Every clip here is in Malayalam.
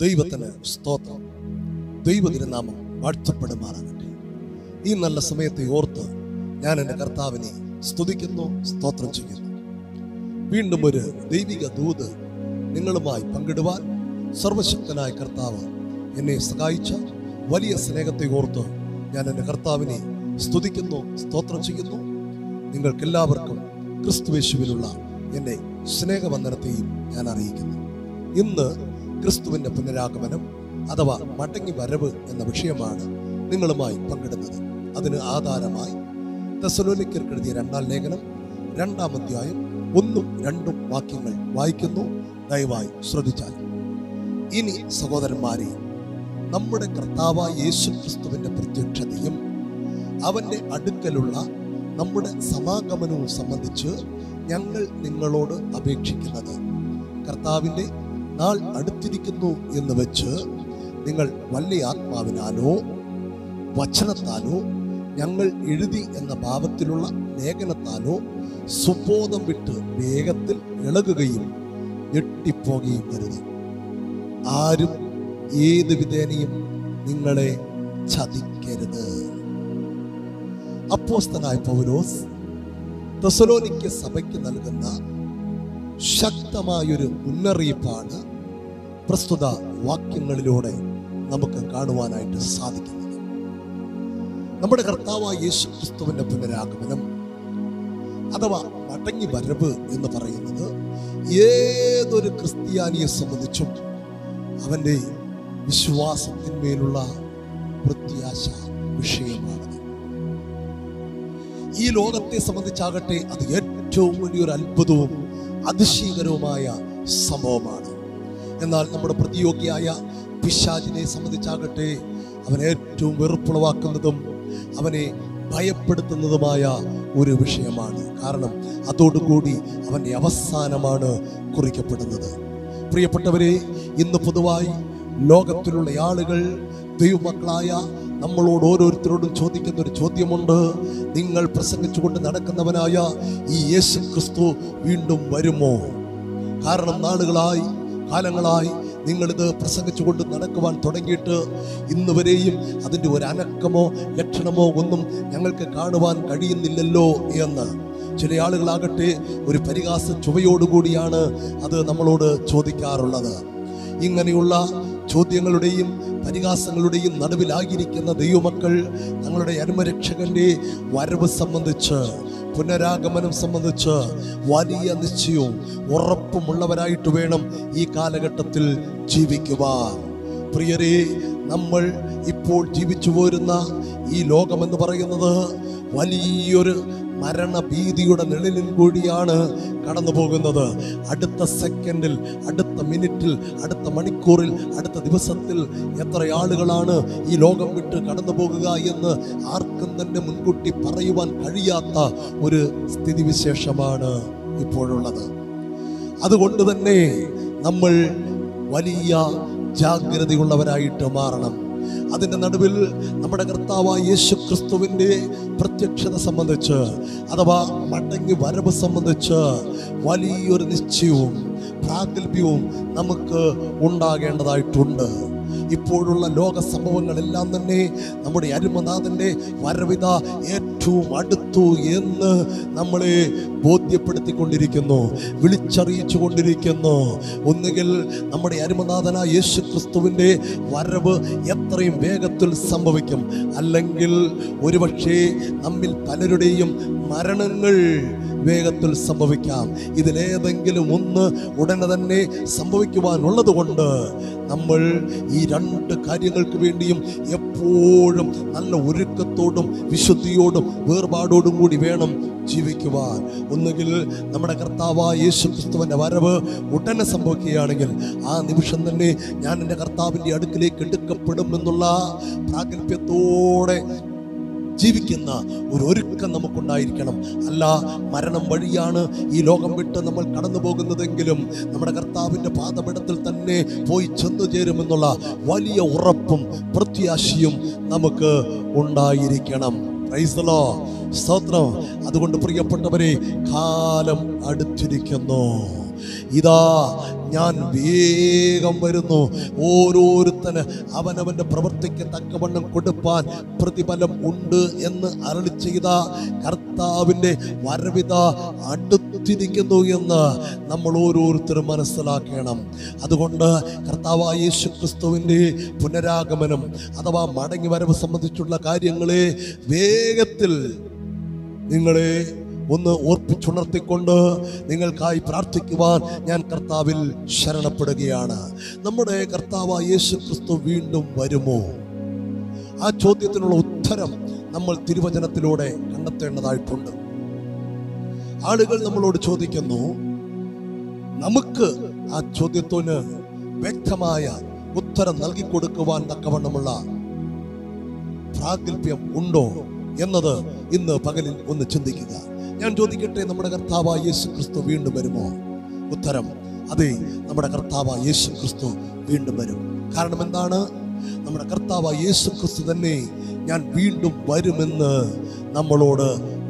ദൈവത്തിന് സ്തോത്രം. ദൈവത്തിന് നാമം വാഴ്ത്തപ്പെടുമാറാകട്ടെ. ഈ നല്ല സമയത്തെ ഓർത്ത് ഞാൻ എന്റെ കർത്താവിനെ സ്തുതിക്കുന്നു സ്തോത്രം ചെയ്യുന്നു. വീണ്ടും ഒരു ദൈവിക ദൂത് നിങ്ങളുമായി പങ്കിടുവാൻ സർവശക്തനായ കർത്താവ് എന്നെ സഹായിച്ച വലിയ സ്നേഹത്തെ ഓർത്ത് ഞാൻ എന്റെ കർത്താവിനെ സ്തുതിക്കുന്നു സ്തോത്രം ചെയ്യുന്നു. നിങ്ങൾക്കെല്ലാവർക്കും ക്രിസ്തുവേശുവിലുള്ള എന്റെ സ്നേഹവന്ദനത്തെയും ഞാൻ അറിയിക്കുന്നു. ഇന്ന് ക്രിസ്തുവിന്റെ പുനരാഗമനം അഥവാ മടങ്ങി വരവ് എന്ന വിഷയമാണ് നിങ്ങളുമായി പങ്കിടുന്നത്. അതിന് ആധാരമായി തെസലോനിക്കർക്ക് എഴുതിയ രണ്ടാം ലേഖനം രണ്ടാം അധ്യായം ഒന്നും രണ്ടും വാക്യങ്ങൾ വായിക്കുന്നു. ദയവായി ശ്രദ്ധിച്ചാൽ. ഇനി സഹോദരന്മാരെ നമ്മുടെ കർത്താവായ യേശു ക്രിസ്തുവിന്റെ പ്രത്യക്ഷതയും അവന്റെ അടുക്കലുള്ള നമ്മുടെ സമാഗമനവും സംബന്ധിച്ച് ഞങ്ങൾ നിങ്ങളോട് അപേക്ഷിക്കുന്നത്. കർത്താവിന്റെ നാൾ അടുത്തിരിക്കുന്നു എന്ന് വെച്ച് നിങ്ങൾ വലിയ ആത്മാവിനാലോ വചനത്താലോ ഞങ്ങൾ എഴുതി എന്ന ഭാവത്തിലുള്ള ലേഖനത്താലോ സുബോധം വിട്ട് വേഗത്തിൽ ഇളകുകയും ഞെട്ടിപ്പോകുകയും കരുത്. ആരും ഏത് വിധേനയും നിങ്ങളെ ചതിക്കരുത്. അപ്പോസ്തനായ പൗലോസ് തെസലോനിക്ക് സഭയ്ക്ക് നൽകുന്ന ശക്തമായൊരു മുന്നറിയിപ്പാണ് പ്രസ്തുത വാക്യങ്ങളിലൂടെ നമുക്ക് കാണുവാനായിട്ട് സാധിക്കുന്നത്. നമ്മുടെ കർത്താവായ യേശു ക്രിസ്തുവിന്റെ പുനരാഗമനം അഥവാ മടങ്ങി വരവ് എന്ന് പറയുന്നത് ഏതൊരു ക്രിസ്ത്യാനിയെ സംബന്ധിച്ചും അവന്റെ വിശ്വാസത്തിന്മേലുള്ള പ്രത്യാശ വിഷയമാണ്. ഈ ലോകത്തെ സംബന്ധിച്ചാകട്ടെ അത് ഏറ്റവും വലിയൊരു അത്ഭുതവും അതിശീകരവുമായ സംഭവമാണ്. എന്നാൽ നമ്മുടെ പ്രതിയോഗിയായ പിശാചിനെ സംബന്ധിച്ചാകട്ടെ അവൻ ഏറ്റവും വെറുപ്പുളവാക്കുന്നതും അവനെ ഭയപ്പെടുത്തുന്നതുമായ ഒരു വിഷയമാണ്. കാരണം അതോടുകൂടി അവന്റെ അവസാനമാണ് കുറിക്കപ്പെടുന്നത്. പ്രിയപ്പെട്ടവരെ ഇന്ന് പൊതുവായി ലോകത്തിലുള്ള ആളുകൾ ദൈവമക്കളായ നമ്മളോട് ഓരോരുത്തരോടും ചോദിക്കുന്ന ഒരു ചോദ്യമുണ്ട്. നിങ്ങൾ പ്രസംഗിച്ചുകൊണ്ട് നടക്കുന്നവനായ ഈ യേശു ക്രിസ്തു വീണ്ടും വരുമോ? കാരണം നാളുകളായി കാലങ്ങളായി നിങ്ങളിത് പ്രസംഗിച്ചുകൊണ്ട് നടക്കുവാൻ തുടങ്ങിയിട്ട് ഇന്ന് വരെയും അതിന്റെ ഒരു അനക്കമോ ലക്ഷണമോ ഒന്നും ഞങ്ങൾക്ക് കാണുവാൻ കഴിയുന്നില്ലല്ലോ എന്ന്. ചില ആളുകളാകട്ടെ ഒരു പരിഹാസ ചുവയോടുകൂടിയാണ് അത് നമ്മളോട് ചോദിക്കാറുള്ളത്. ഇങ്ങനെയുള്ള ചോദ്യങ്ങളുടെയും പരിഹാസങ്ങളുടെയും നടുവിലായിരിക്കുന്ന ദൈവമക്കൾ തങ്ങളുടെ അരുമരക്ഷകന്റെ വരവ് സംബന്ധിച്ച് പുനരാഗമനം സംബന്ധിച്ച് വലിയ നിശ്ചയവും ഉറപ്പുമുള്ളവരായിട്ട് വേണം ഈ കാലഘട്ടത്തിൽ ജീവിക്കുവാൻ. പ്രിയരെ നമ്മൾ ഇപ്പോൾ ജീവിച്ചു പോരുന്ന ഈ ലോകമെന്ന് പറയുന്നത് വലിയൊരു മരണഭീതിയുടെ നിഴലിൽ കൂടിയാണ് കടന്നു പോകുന്നത്. അടുത്ത സെക്കൻഡിൽ അടുത്ത മിനിറ്റിൽ അടുത്ത മണിക്കൂറിൽ അടുത്ത ദിവസത്തിൽ എത്ര ആളുകളാണ് ഈ ലോകം വിട്ട് കടന്നു പോകുക എന്ന് ആർക്കും തന്നെ മുൻകൂട്ടി പറയുവാൻ കഴിയാത്ത ഒരു സ്ഥിതിവിശേഷമാണ് ഇപ്പോഴുള്ളത്. അതുകൊണ്ട് തന്നെ നമ്മൾ വലിയ ജാഗ്രതയുള്ളവരായിട്ട് മാറണം. അതിന്റെ നടുവിൽ നമ്മുടെ കർത്താവായ യേശു ക്രിസ്തുവിന്റെ പ്രത്യക്ഷത സംബന്ധിച്ച് അഥവാ മടങ്ങി വരവ് സംബന്ധിച്ച് വലിയൊരു നിശ്ചയവും പ്രാഗൽഭ്യവും നമുക്ക് ഉണ്ടാകേണ്ടതായിട്ടുണ്ട്. ഇപ്പോഴുള്ള ലോക സംഭവങ്ങളെല്ലാം തന്നെ നമ്മുടെ അരുമനാഥന്റെ വരവിത ഏറ്റവും അടുത്തു എന്ന് നമ്മളെ ബോധ്യപ്പെടുത്തിക്കൊണ്ടിരിക്കുന്നു വിളിച്ചറിയിച്ചു കൊണ്ടിരിക്കുന്നു. ഒന്നുകിൽ നമ്മുടെ അരുമനാഥനായ യേശു ക്രിസ്തുവിന്റെ വരവ് എത്രയും വേഗത്തിൽ സംഭവിക്കും. അല്ലെങ്കിൽ ഒരുപക്ഷേ നമ്മിൽ പലരുടെയും മരണങ്ങൾ വേഗത്തിൽ സംഭവിക്കാം. ഇതിലേതെങ്കിലും ഒന്ന് ഉടനെ തന്നെ സംഭവിക്കുവാനുള്ളത് കൊണ്ട് നമ്മൾ ഈ രണ്ട് കാര്യങ്ങൾക്ക് വേണ്ടിയും എപ്പോഴും നല്ല ഒരുക്കത്തോടും വിശുദ്ധിയോടും വേർപാടോടും കൂടി വേണം ജീവിക്കുവാൻ. ഒന്നുകിൽ നമ്മുടെ കർത്താവായ യേശു ക്രിസ്തുവിന്റെ വരവ് ഉടനെ സംഭവിക്കുകയാണെങ്കിൽ ആ നിമിഷം തന്നെ ഞാൻ എന്റെ കർത്താവിന്റെ അടുക്കിലേക്ക് എടുക്കപ്പെടും എന്നുള്ള പ്രാഗൽഭ്യത്തോടെ ജീവിക്കുന്ന ഒരു ഒരുക്കം നമുക്കുണ്ടായിരിക്കണം. അല്ല മരണം വഴിയാണ് ഈ ലോകം വിട്ട് നമ്മൾ കടന്നു പോകുന്നതെങ്കിലും നമ്മുടെ കർത്താവിന്റെ പാദപിടത്തിൽ തന്നെ പോയി ചെന്നു ചേരുമെന്നുള്ള വലിയ ഉറപ്പും പ്രത്യാശയും നമുക്ക് ഉണ്ടായിരിക്കണം. പ്രൈസലോ സ്തോത്രം. അതുകൊണ്ട് പ്രിയപ്പെട്ടവരെ കാലം അടുത്തിരിക്കുന്നു. ഇതാ ഞാൻ വേഗം വരുന്നു. ഓരോരുത്തന് അവനവന്റെ പ്രവൃത്തിക്ക് തക്കവണ്ണം കൊടുപ്പാൻ പ്രതിഫലം ഉണ്ട് എന്ന് അരളി ചെയ്ത കർത്താവിന്റെ വരവിത അടുത്തിരിക്കുന്നു എന്ന് നമ്മൾ ഓരോരുത്തരും മനസ്സിലാക്കണം. അതുകൊണ്ട് കർത്താവായ യേശു ക്രിസ്തുവിന്റെ പുനരാഗമനം അഥവാ മടങ്ങി വരവ് സംബന്ധിച്ചുള്ള കാര്യങ്ങളെ വേഗത്തിൽ നിങ്ങളെ ഒന്ന് ഓർപ്പിച്ചുണർത്തിക്കൊണ്ട് നിങ്ങൾക്കായി പ്രാർത്ഥിക്കുവാൻ ഞാൻ കർത്താവിൽ ശരണപ്പെടുകയാണ്. നമ്മുടെ കർത്താവ് യേശു ക്രിസ്തു വീണ്ടും വരുമോ? ആ ചോദ്യത്തിനുള്ള ഉത്തരം നമ്മൾ തിരുവചനത്തിലൂടെ കണ്ടെത്തേണ്ടതായിട്ടുണ്ട്. ആളുകൾ നമ്മളോട് ചോദിക്കുന്നു നമുക്ക് ആ ചോദ്യത്തിന് വ്യക്തമായ ഉത്തരം നൽകി കൊടുക്കുവാൻ തക്കവണ്ണമുള്ള പ്രാഗൽഭ്യം ഉണ്ടോ? എന്നത് ഇന്ന് പകലിൽ ഒന്ന് ചിന്തിക്കുക. ഞാൻ ചോദിക്കട്ടെ നമ്മുടെ കർത്താവ് യേശു ക്രിസ്തു വീണ്ടും വരുമോ? ഉത്തരം അതെ നമ്മുടെ കർത്താവ് യേശു ക്രിസ്തു വീണ്ടും വരും. കാരണം എന്താണ്? നമ്മുടെ കർത്താവ് യേശു ക്രിസ്തു തന്നെ ഞാൻ വീണ്ടും വരുമെന്ന് നമ്മളോട്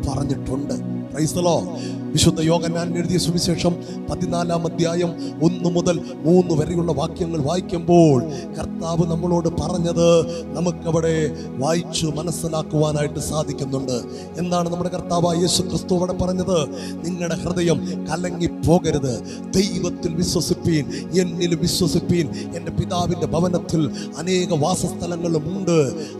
പറഞ്ഞിട്ടുണ്ട്. ക്രൈസ്തലോ വിശുദ്ധ യോഗനാൻ എഴുതിയ സുവിശേഷം പതിനാലാം അധ്യായം ഒന്ന് മുതൽ മൂന്ന് വരെയുള്ള വാക്യങ്ങൾ വായിക്കുമ്പോൾ കർത്താവ് നമ്മളോട് പറഞ്ഞത് നമുക്കവിടെ വായിച്ചു മനസ്സിലാക്കുവാനായിട്ട് സാധിക്കുന്നുണ്ട്. എന്താണ് നമ്മുടെ കർത്താവ് യേശു ക്രിസ്തു അവിടെ പറഞ്ഞത്. നിങ്ങളുടെ ഹൃദയം കലങ്ങിപ്പോകരുത് ദൈവത്തിൽ വിശ്വസിപ്പീൻ എന്നിൽ വിശ്വസിപ്പീൻ. എന്റെ പിതാവിന്റെ ഭവനത്തിൽ അനേക വാസസ്ഥലങ്ങളുമുണ്ട്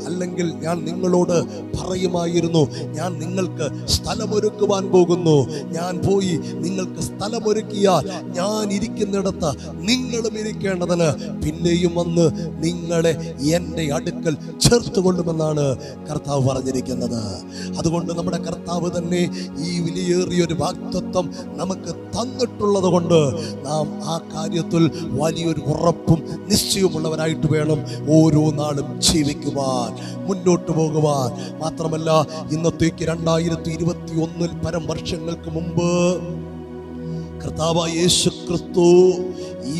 അല്ലെങ്കിൽ ഞാൻ നിങ്ങളോട് പറയുമായിരുന്നു ഞാൻ നിങ്ങൾക്ക് സ്ഥലമൊരുക്കുവാൻ പോകുന്നു. ഞാൻ പോയി നിങ്ങൾക്ക് സ്ഥലമൊരുക്കിയാൽ ഞാൻ ഇരിക്കുന്നിടത്ത് നിങ്ങളും ഇരിക്കേണ്ടതിന് പിന്നെയും വന്ന് നിങ്ങളെ എന്റെ അടുക്കൽ ചേർത്ത് കൊള്ളുമെന്നാണ് കർത്താവ് പറഞ്ഞിരിക്കുന്നത്. അതുകൊണ്ട് നമ്മുടെ കർത്താവ് തന്നെ ഈ വിലയേറിയ ഒരു വാക്തത്വം നമുക്ക് തന്നിട്ടുള്ളത് കൊണ്ട് നാം ആ കാര്യത്തിൽ വലിയൊരു ഉറപ്പും നിശ്ചയമുള്ളവരായിട്ട് വേണം ഓരോ നാളും ജീവിക്കുവാൻ മുന്നോട്ട് പോകുവാൻ. മാത്രമല്ല ഇന്നത്തേക്ക് രണ്ടായിരത്തി ഇരുപത്തി ഒന്നിൽ പരം വർഷങ്ങൾക്ക് മുമ്പ് കർത്താവ് യേശു ക്രിസ്തു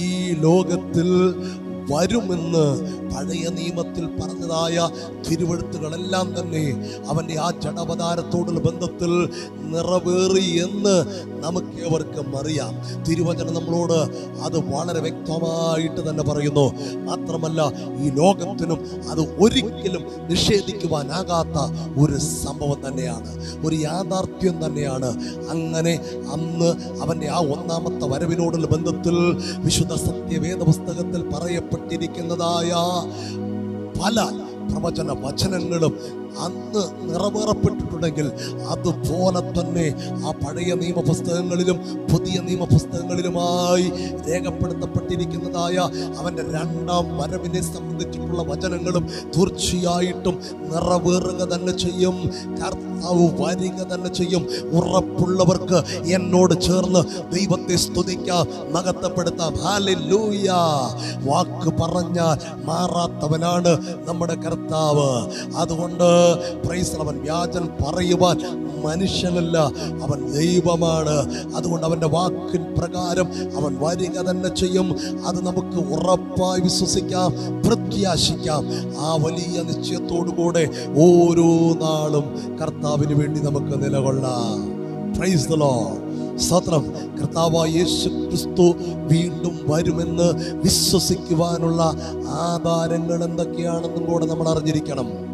ഈ ലോകത്തിൽ വരുമെന്ന് പഴയ നിയമത്തിൽ പറഞ്ഞതായ തിരുവഴുത്തുകളെല്ലാം തന്നെ അവന്റെ ആ ജഡവതാരത്തോടുള്ള ബന്ധത്തിൽ നിറവേറി എന്ന് നമുക്ക് ഏവർക്കും അറിയാം. തിരുവചനം നമ്മളോട് അത് വളരെ വ്യക്തമായിട്ട് തന്നെ പറയുന്നു. മാത്രമല്ല ഈ ലോകത്തിനും അത് ഒരിക്കലും നിഷേധിക്കുവാനാകാത്ത ഒരു സംഭവം തന്നെയാണ്. ഒരു യാഥാർത്ഥ്യം തന്നെയാണ്. അങ്ങനെ അന്ന് അവന്റെ ആ ഒന്നാമത്തെ വരവിനോടുള്ള ബന്ധത്തിൽ വിശുദ്ധ സത്യവേദ പുസ്തകത്തിൽ പറയപ്പെട്ടിരിക്കുന്നതായ പല പ്രവചന വചനങ്ങളും അന്ന് നിറവേറപ്പെട്ടിട്ടുണ്ടെങ്കിൽ അതുപോലെ തന്നെ ആ പഴയ നിയമപുസ്തകങ്ങളിലും പുതിയ നിയമ പുസ്തകങ്ങളിലുമായി രേഖപ്പെടുത്തപ്പെട്ടിരിക്കുന്നതായ അവന്റെ രണ്ടാം വരവിനെ സംബന്ധിച്ചിട്ടുള്ള വചനങ്ങളും തീർച്ചയായിട്ടും നിറവേറുക തന്നെ ചെയ്യും. കർത്താവ് വരിക തന്നെ ചെയ്യും. ഉറപ്പുള്ളവർക്ക് എന്നോട് ചേർന്ന് ദൈവത്തെ സ്തുതിക്കാം മഹത്വപ്പെടുത്താം ഹാലൂയ വാക്ക് പറഞ്ഞാൽ മാറാത്തവനാണ് നമ്മുടെ കർത്താവ്. അതുകൊണ്ട് പ്രൈസ് അവൻ വ്യാജൻ പറയുവാൻ മനുഷ്യനല്ല അവൻ ദൈവമാണ്. അതുകൊണ്ട് അവന്റെ വാക്കിൻ പ്രകാരം അവൻ വരിക തന്നെ ചെയ്യും. അത് നമുക്ക് ഉറപ്പായി വിശ്വസിക്കാം പ്രത്യാശിക്കാം. ആ വലിയ നിശ്ചയത്തോടു കൂടെ ഓരോ നാളും കർത്താവിന് വേണ്ടി നമുക്ക് നിലകൊള്ളാം. പ്രൈസ് ദ ലോർഡ് സ്തോത്രം കർത്താവ് യേശു ക്രിസ്തു വീണ്ടും വരുമെന്ന് വിശ്വസിക്കുവാനുള്ള ആധാരങ്ങൾ എന്തൊക്കെയാണെന്നും കൂടെ നമ്മൾ അറിഞ്ഞിരിക്കണം.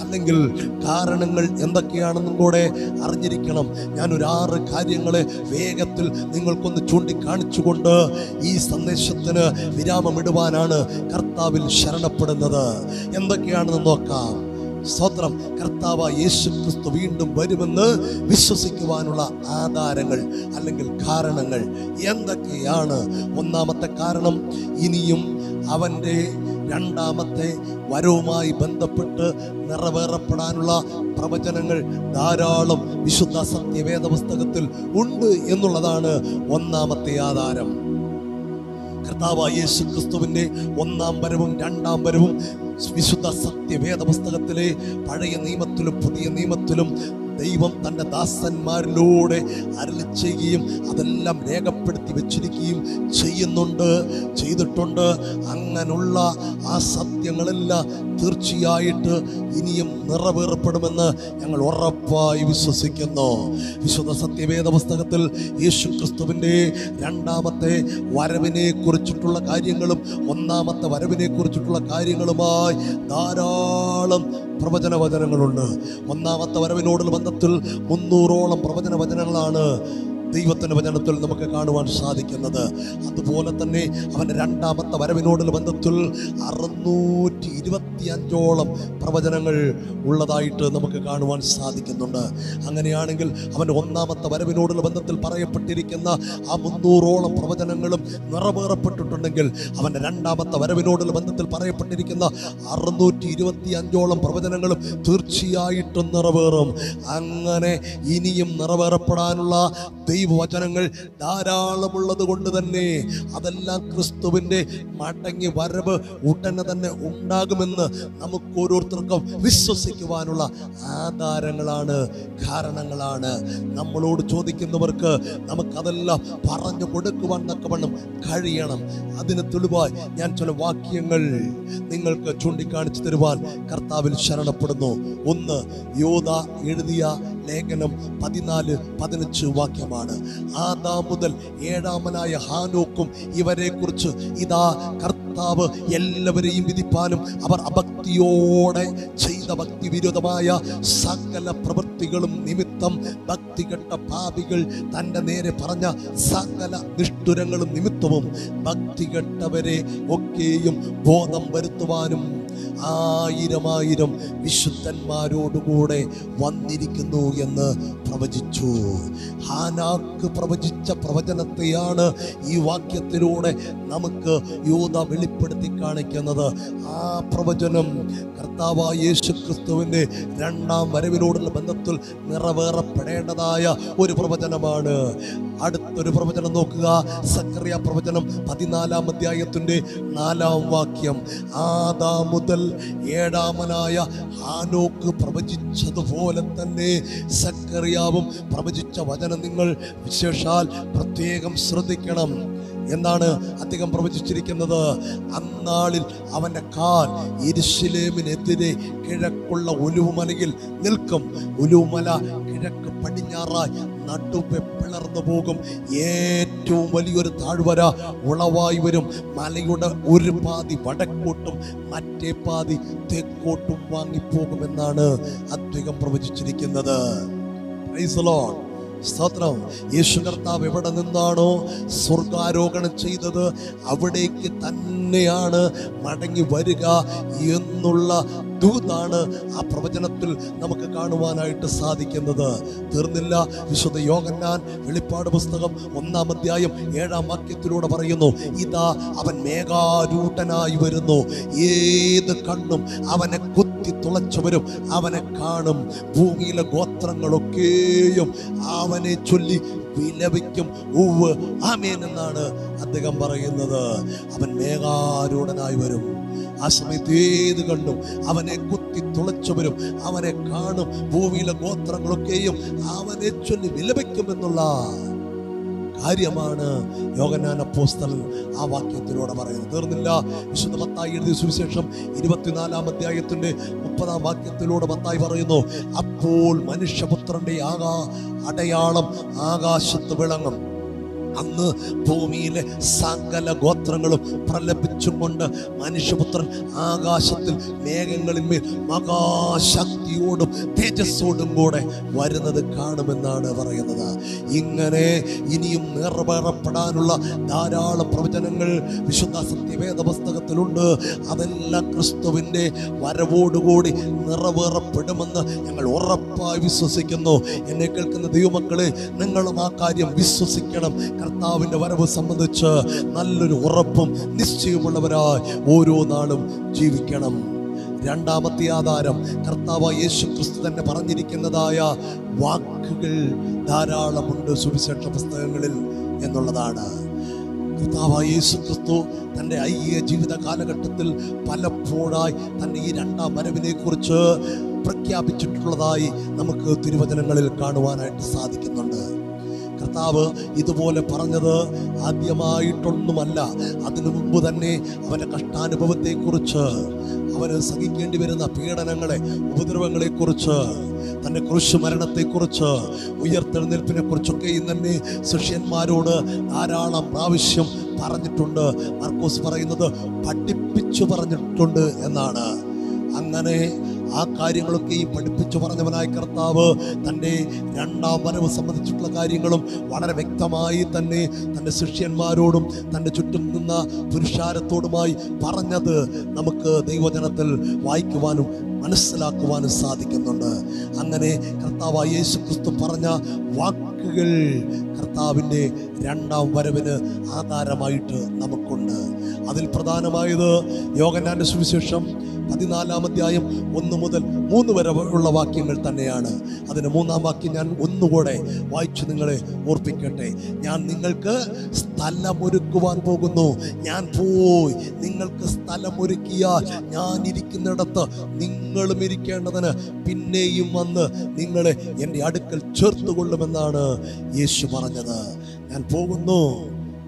അല്ലെങ്കിൽ കാരണങ്ങൾ എന്തൊക്കെയാണെന്നും കൂടെ അറിഞ്ഞിരിക്കണം. ഞാൻ ഒരു ആറ് കാര്യങ്ങളെ വേഗത്തിൽ നിങ്ങൾക്കൊന്ന് ചൂണ്ടിക്കാണിച്ചുകൊണ്ട് ഈ സന്ദേശത്തിന് വിരാമമിടുവാനാണ് കർത്താവിൽ ശരണപ്പെടുന്നത്. എന്തൊക്കെയാണെന്ന് നോക്കാം. സ്തോത്രം. കർത്താവ് യേശു ക്രിസ്തു വീണ്ടും വരുമെന്ന് വിശ്വസിക്കുവാനുള്ള ആധാരങ്ങൾ അല്ലെങ്കിൽ കാരണങ്ങൾ എന്തൊക്കെയാണ്? ഒന്നാമത്തെ കാരണം ഇനിയും അവന്റെ രണ്ടാമത്തെ വരവുമായി ബന്ധപ്പെട്ട് നിറവേറപ്പെടാനുള്ള പ്രവചനങ്ങൾ ധാരാളം വിശുദ്ധ സത്യവേദ പുസ്തകത്തിൽ ഉണ്ട് എന്നുള്ളതാണ് ഒന്നാമത്തെ ആധാരം. കർത്താവായ യേശു ക്രിസ്തുവിന്റെ ഒന്നാം വരവും രണ്ടാം വരവും വിശുദ്ധ സത്യവേദ പുസ്തകത്തിലെ പഴയ നിയമത്തിലും പുതിയ നിയമത്തിലും ദൈവം തന്റെ ദാസന്മാരിലൂടെ അരളി ചെയ്യുകയും അതെല്ലാം രേഖപ്പെടുത്തി വെച്ചിരിക്കുകയും ചെയ്യുന്നുണ്ട് ചെയ്തിട്ടുണ്ട്. അങ്ങനെയുള്ള ആ സത്യങ്ങളെല്ലാം തീർച്ചയായിട്ട് ഇനിയും നിറവേറപ്പെടുമെന്ന് ഞങ്ങൾ ഉറപ്പായി വിശ്വസിക്കുന്നു. വിശുദ്ധ സത്യവേദ പുസ്തകത്തിൽ യേശു ക്രിസ്തുവിന്റെ രണ്ടാമത്തെ വരവിനെ കുറിച്ചിട്ടുള്ള കാര്യങ്ങളും ഒന്നാമത്തെ വരവിനെ കുറിച്ചിട്ടുള്ള കാര്യങ്ങളുമായി ധാരാളം പ്രവചന വചനങ്ങളുണ്ട് ഒന്നാമത്തെ വരവിനോടുള്ള ബന്ധത്തിൽ മുന്നൂറോളം പ്രവചന വചനങ്ങളാണ് ദൈവത്തിന്റെ വചനത്തിൽ നമുക്ക് കാണുവാൻ സാധിക്കുന്നത്. അതുപോലെ തന്നെ അവന്റെ രണ്ടാമത്തെ വരവിനോടുള്ള ബന്ധത്തിൽ അറുന്നൂറ്റി ഇരുപത്തിയഞ്ചോളം പ്രവചനങ്ങൾ ഉള്ളതായിട്ട് നമുക്ക് കാണുവാൻ സാധിക്കുന്നുണ്ട്. അങ്ങനെയാണെങ്കിൽ അവന്റെ ഒന്നാമത്തെ വരവിനോടുള്ള ബന്ധത്തിൽ പറയപ്പെട്ടിരിക്കുന്ന ആ മുന്നൂറോളം പ്രവചനങ്ങളും നിറവേറപ്പെട്ടിട്ടുണ്ടെങ്കിൽ അവന്റെ രണ്ടാമത്തെ വരവിനോടുള്ള ബന്ധത്തിൽ പറയപ്പെട്ടിരിക്കുന്ന അറുന്നൂറ്റി ഇരുപത്തി അഞ്ചോളം പ്രവചനങ്ങളും തീർച്ചയായിട്ടും നിറവേറും. അങ്ങനെ ഇനിയും നിറവേറപ്പെടാനുള്ള ദൈവവചനങ്ങൾ ധാരാളമുള്ളത് കൊണ്ട് തന്നെ അതെല്ലാം ക്രിസ്തുവിന്റെ മടങ്ങി വരവ് ഉടനെ തന്നെ ഉണ്ടാകുമെന്ന് നമുക്ക് ഓരോരുത്തർക്കും വിശ്വസിക്കുവാനുള്ള ആധാരങ്ങളാണ് കാരണങ്ങളാണ്. നമ്മളോട് ചോദിക്കുന്നവർക്ക് നമുക്കതെല്ലാം പറഞ്ഞു കൊടുക്കുവാൻ തക്കവണ്ണം കഴിയണം. അതിന് തെളിവായി ഞാൻ ചില വാക്യങ്ങൾ നിങ്ങൾക്ക് ചൂണ്ടിക്കാണിച്ചു തരുവാൻ കർത്താവിൽ ശരണപ്പെടുന്നു. ഒന്ന് യോധ എഴുതിയ ലേഖനം പതിനാല് പതിനഞ്ച് വാക്യമാണ്. ആദാം മുതൽ ഏഴാമനായ ഹാനോക്കും ഇവരെ കുറിച്ച് ഇതാ കർത്താവ് എല്ലാവരെയും വിധിപ്പാനും അവർ അഭക്തിയോടെ ചെയ്ത ഭക്തി വിരുദ്ധമായ സകല പ്രവൃത്തികളും നിമിത്തം ഭക്തികെട്ട പാപികൾ തന്റെ നേരെ പറഞ്ഞ സകല നിഷ്ഠുരങ്ങളും നിമിത്തവും ഭക്തികെട്ടവരെ ഒക്കെയും ബോധം വരുത്തുവാനും ആയിരമായിരം വിശുദ്ധന്മാരോടുകൂടെ വന്നിരിക്കുന്നു എന്ന് പ്രവചിച്ചു. ഹാനാക്ക് പ്രവചിച്ച പ്രവചനത്തെയാണ് ഈ വാക്യത്തിലൂടെ നമുക്ക് യൂത വെളിപ്പെടുത്തി കാണിക്കുന്നത്. ആ പ്രവചനം കർത്താവായ യേശു ക്രിസ്തുവിന്റെ രണ്ടാം വരവിനോടുള്ള ബന്ധത്തിൽ നിറവേറപ്പെടേണ്ടതായ ഒരു പ്രവചനമാണ്. അടുത്തൊരു പ്രവചനം നോക്കുക. സക്രിയ പ്രവചനം പതിനാലാം അധ്യായത്തിന്റെ നാലാം വാക്യം. ആദാ മുതൽ ഏഴാമനായ ഹാനോക്ക് പ്രവചിച്ചതുപോലെ തന്നെ സക്കറിയാവും പ്രവചിച്ച വചനം നിങ്ങൾ വിശേഷാൽ പ്രത്യേകം ശ്രദ്ധിക്കണം. എന്നാണ് അദ്ദേഹം പ്രവചിച്ചിരിക്കുന്നത്. അന്നാളിൽ അവന്റെ കാൽ ഇരുശിലേമിനെതിരെ കിഴക്കുള്ള ഒലുവുമലയിൽ നിൽക്കും. ഒലുവുമല കിഴക്ക് പടിഞ്ഞാറായി നടുവെ പിളർന്നു പോകും. ഏറ്റവും വലിയൊരു താഴ്വര ഉളവായി വരും. മലയുടെ ഒരു പാതി വടക്കോട്ടും മറ്റേ പാതി തെക്കോട്ടും വാങ്ങിപ്പോകുമെന്നാണ് അദ്ദേഹം പ്രവചിച്ചിരിക്കുന്നത്. Lord. സ്തോത്രം. യേശു കർത്താവ് എവിടെ നിന്നാണോ സ്വർഗാരോഹണം ചെയ്തത് അവിടേക്ക് തന്നെയാണ് മടങ്ങി വരിക എന്നുള്ള ദൂതാണ് ആ പ്രവചനത്തിൽ നമുക്ക് കാണുവാനായിട്ട് സാധിക്കുന്നത്? തീർന്നില്ല. വിശുദ്ധ യോഗന്നാൻ വെളിപ്പാട് പുസ്തകം ഒന്നാം അധ്യായം ഏഴാം വാക്യത്തിലൂടെ പറയുന്നു ഇതാ അവൻ മേഘാരൂഢനായി വരുന്നു. ഏത് കണ്ണും അവനെ കുത്തി തുളച്ചവരും അവനെ കാണും. ഭൂമിയിലെ ഗോത്രങ്ങളൊക്കെയും അവനെ ചൊല്ലി വിലപിക്കും. ഉവ് ആമേൻ എന്നാണ് അദ്ദേഹം പറയുന്നത്. അവൻ മേഘാരൂഢനായി വരും. ആ സമയത്ത് ഏത് കണ്ടും അവനെ കുത്തി തുളച്ചവരും അവനെ കാണും. ഭൂമിയിലെ ഗോത്രങ്ങളൊക്കെയും അവനെ ചൊല്ലി വിലപിക്കുമെന്നുള്ള കാര്യമാണ് യോഗനാന പോസ്തലൻ ആ വാക്യത്തിലൂടെ പറയുന്നത്. തീർന്നില്ല. വിശുദ്ധ മത്തായി എഴുതിയ സുവിശേഷം ഇരുപത്തിനാലാം അധ്യായത്തിന്റെ മുപ്പതാം വാക്യത്തിലൂടെ മത്തായി പറയുന്നു അപ്പോൾ മനുഷ്യപുത്രന്റെ ആകാ അടയാളം ആകാശത്ത് വിളങ്ങും. അന്ന് ഭൂമിയിലെ സകല ഗോത്രങ്ങളും പ്രലപിച്ചും കൊണ്ട് മനുഷ്യപുത്രൻ ആകാശത്തിൽ മേഘങ്ങളിന്മേൽ മഹാശക്തിയോടും തേജസ്സോടും കൂടെ വരുന്നത് കാണുമെന്നാണ് പറയുന്നത്. ഇങ്ങനെ ഇനിയും നിറവേറപ്പെടാനുള്ള ധാരാളം പ്രവചനങ്ങൾ വിശുദ്ധ സത്യവേദ പുസ്തകത്തിലുണ്ട് അതെല്ലാം ക്രിസ്തുവിന്റെ വരവോടുകൂടി നിറവേറപ്പെടുമെന്ന് ഞങ്ങൾ ഉറപ്പായി വിശ്വസിക്കുന്നു. എന്നെ കേൾക്കുന്ന ദൈവമക്കളെ നിങ്ങളും ആ കാര്യം വിശ്വസിക്കണം. കർത്താവിന്റെ വരവ് സംബന്ധിച്ച് നല്ലൊരു ഉറപ്പും നിശ്ചയമുള്ളവരായി ഓരോ നാളും ജീവിക്കണം. രണ്ടാമത്തെ ആധാരം കർത്താവ് യേശു ക്രിസ്തു തന്നെ പറഞ്ഞിരിക്കുന്നതായ വാക്കുകൾ ധാരാളമുണ്ട് സുവിശേഷ പുസ്തകങ്ങളിൽ എന്നുള്ളതാണ്. കർത്താവ് യേശു ക്രിസ്തു തന്റെ ഐഹിക ജീവിത കാലഘട്ടത്തിൽ പലപ്പോഴായി തന്റെ ഈ രണ്ടാം വരവിനെ കുറിച്ച് പ്രഖ്യാപിച്ചിട്ടുള്ളതായി നമുക്ക് തിരുവചനങ്ങളിൽ കാണുവാനായിട്ട് സാധിക്കുന്നുണ്ട്. കർത്താവ് ഇതുപോലെ പറഞ്ഞത് ആദ്യമായിട്ടൊന്നുമല്ല. അതിനു മുമ്പ് തന്നെ അവന്റെ കഷ്ടാനുഭവത്തെക്കുറിച്ച് അവന് സഹിക്കേണ്ടി വരുന്ന പീഡനങ്ങളെ ഉപദ്രവങ്ങളെക്കുറിച്ച് തന്റെ കുരിശു മരണത്തെക്കുറിച്ച് ഉയർത്തെഴുന്നേൽപ്പിനെ കുറിച്ചൊക്കെയും തന്നെ ശിഷ്യന്മാരോട് ധാരാളം പ്രാവശ്യം പറഞ്ഞിട്ടുണ്ട്. മാർക്കോസ് പറയുന്നത് പഠിപ്പിച്ചു പറഞ്ഞിട്ടുണ്ട് എന്നാണ്. അങ്ങനെ ആ കാര്യങ്ങളൊക്കെ ഈ പഠിപ്പിച്ചു പറഞ്ഞവനായ കർത്താവ് തന്റെ രണ്ടാം വരവ് സംബന്ധിച്ചിട്ടുള്ള കാര്യങ്ങളും വളരെ വ്യക്തമായി തന്നെ തന്റെ ശിഷ്യന്മാരോടും തന്റെ ചുറ്റും നിന്ന പുരുഷാരത്തോടുമായി പറഞ്ഞത് നമുക്ക് ദൈവജനത്തിൽ വായിക്കുവാനും മനസ്സിലാക്കുവാനും സാധിക്കുന്നുണ്ട്. അങ്ങനെ കർത്താവായ യേശു ക്രിസ്തു പറഞ്ഞ വാക്കുകൾ കർത്താവിന്റെ രണ്ടാം വരവിന് ആധാരമായിട്ട് നമുക്കുണ്ട്. അതിൽ പ്രധാനമായത് യോഗനാന്റെ സുവിശേഷം പതിനാലാം അധ്യായം ഒന്ന് മുതൽ മൂന്ന് വരെ ഉള്ള വാക്യങ്ങൾ തന്നെയാണ്. അതിന് മൂന്നാം വാക്യം ഞാൻ ഒന്നുകൂടെ വായിച്ചു നിങ്ങളെ ഓർപ്പിക്കട്ടെ. ഞാൻ നിങ്ങൾക്ക് സ്ഥലമൊരുക്കുവാൻ പോകുന്നു. ഞാൻ പോയി നിങ്ങൾക്ക് സ്ഥലമൊരുക്കിയാൽ ഞാൻ ഇരിക്കുന്നിടത്ത് നിങ്ങളും ഇരിക്കേണ്ടതിന് പിന്നെയും വന്ന് നിങ്ങളെ എന്റെ അടുക്കൽ ചേർത്തുകൊള്ളുമെന്നാണ് യേശു പറഞ്ഞത്. ഞാൻ പോകുന്നു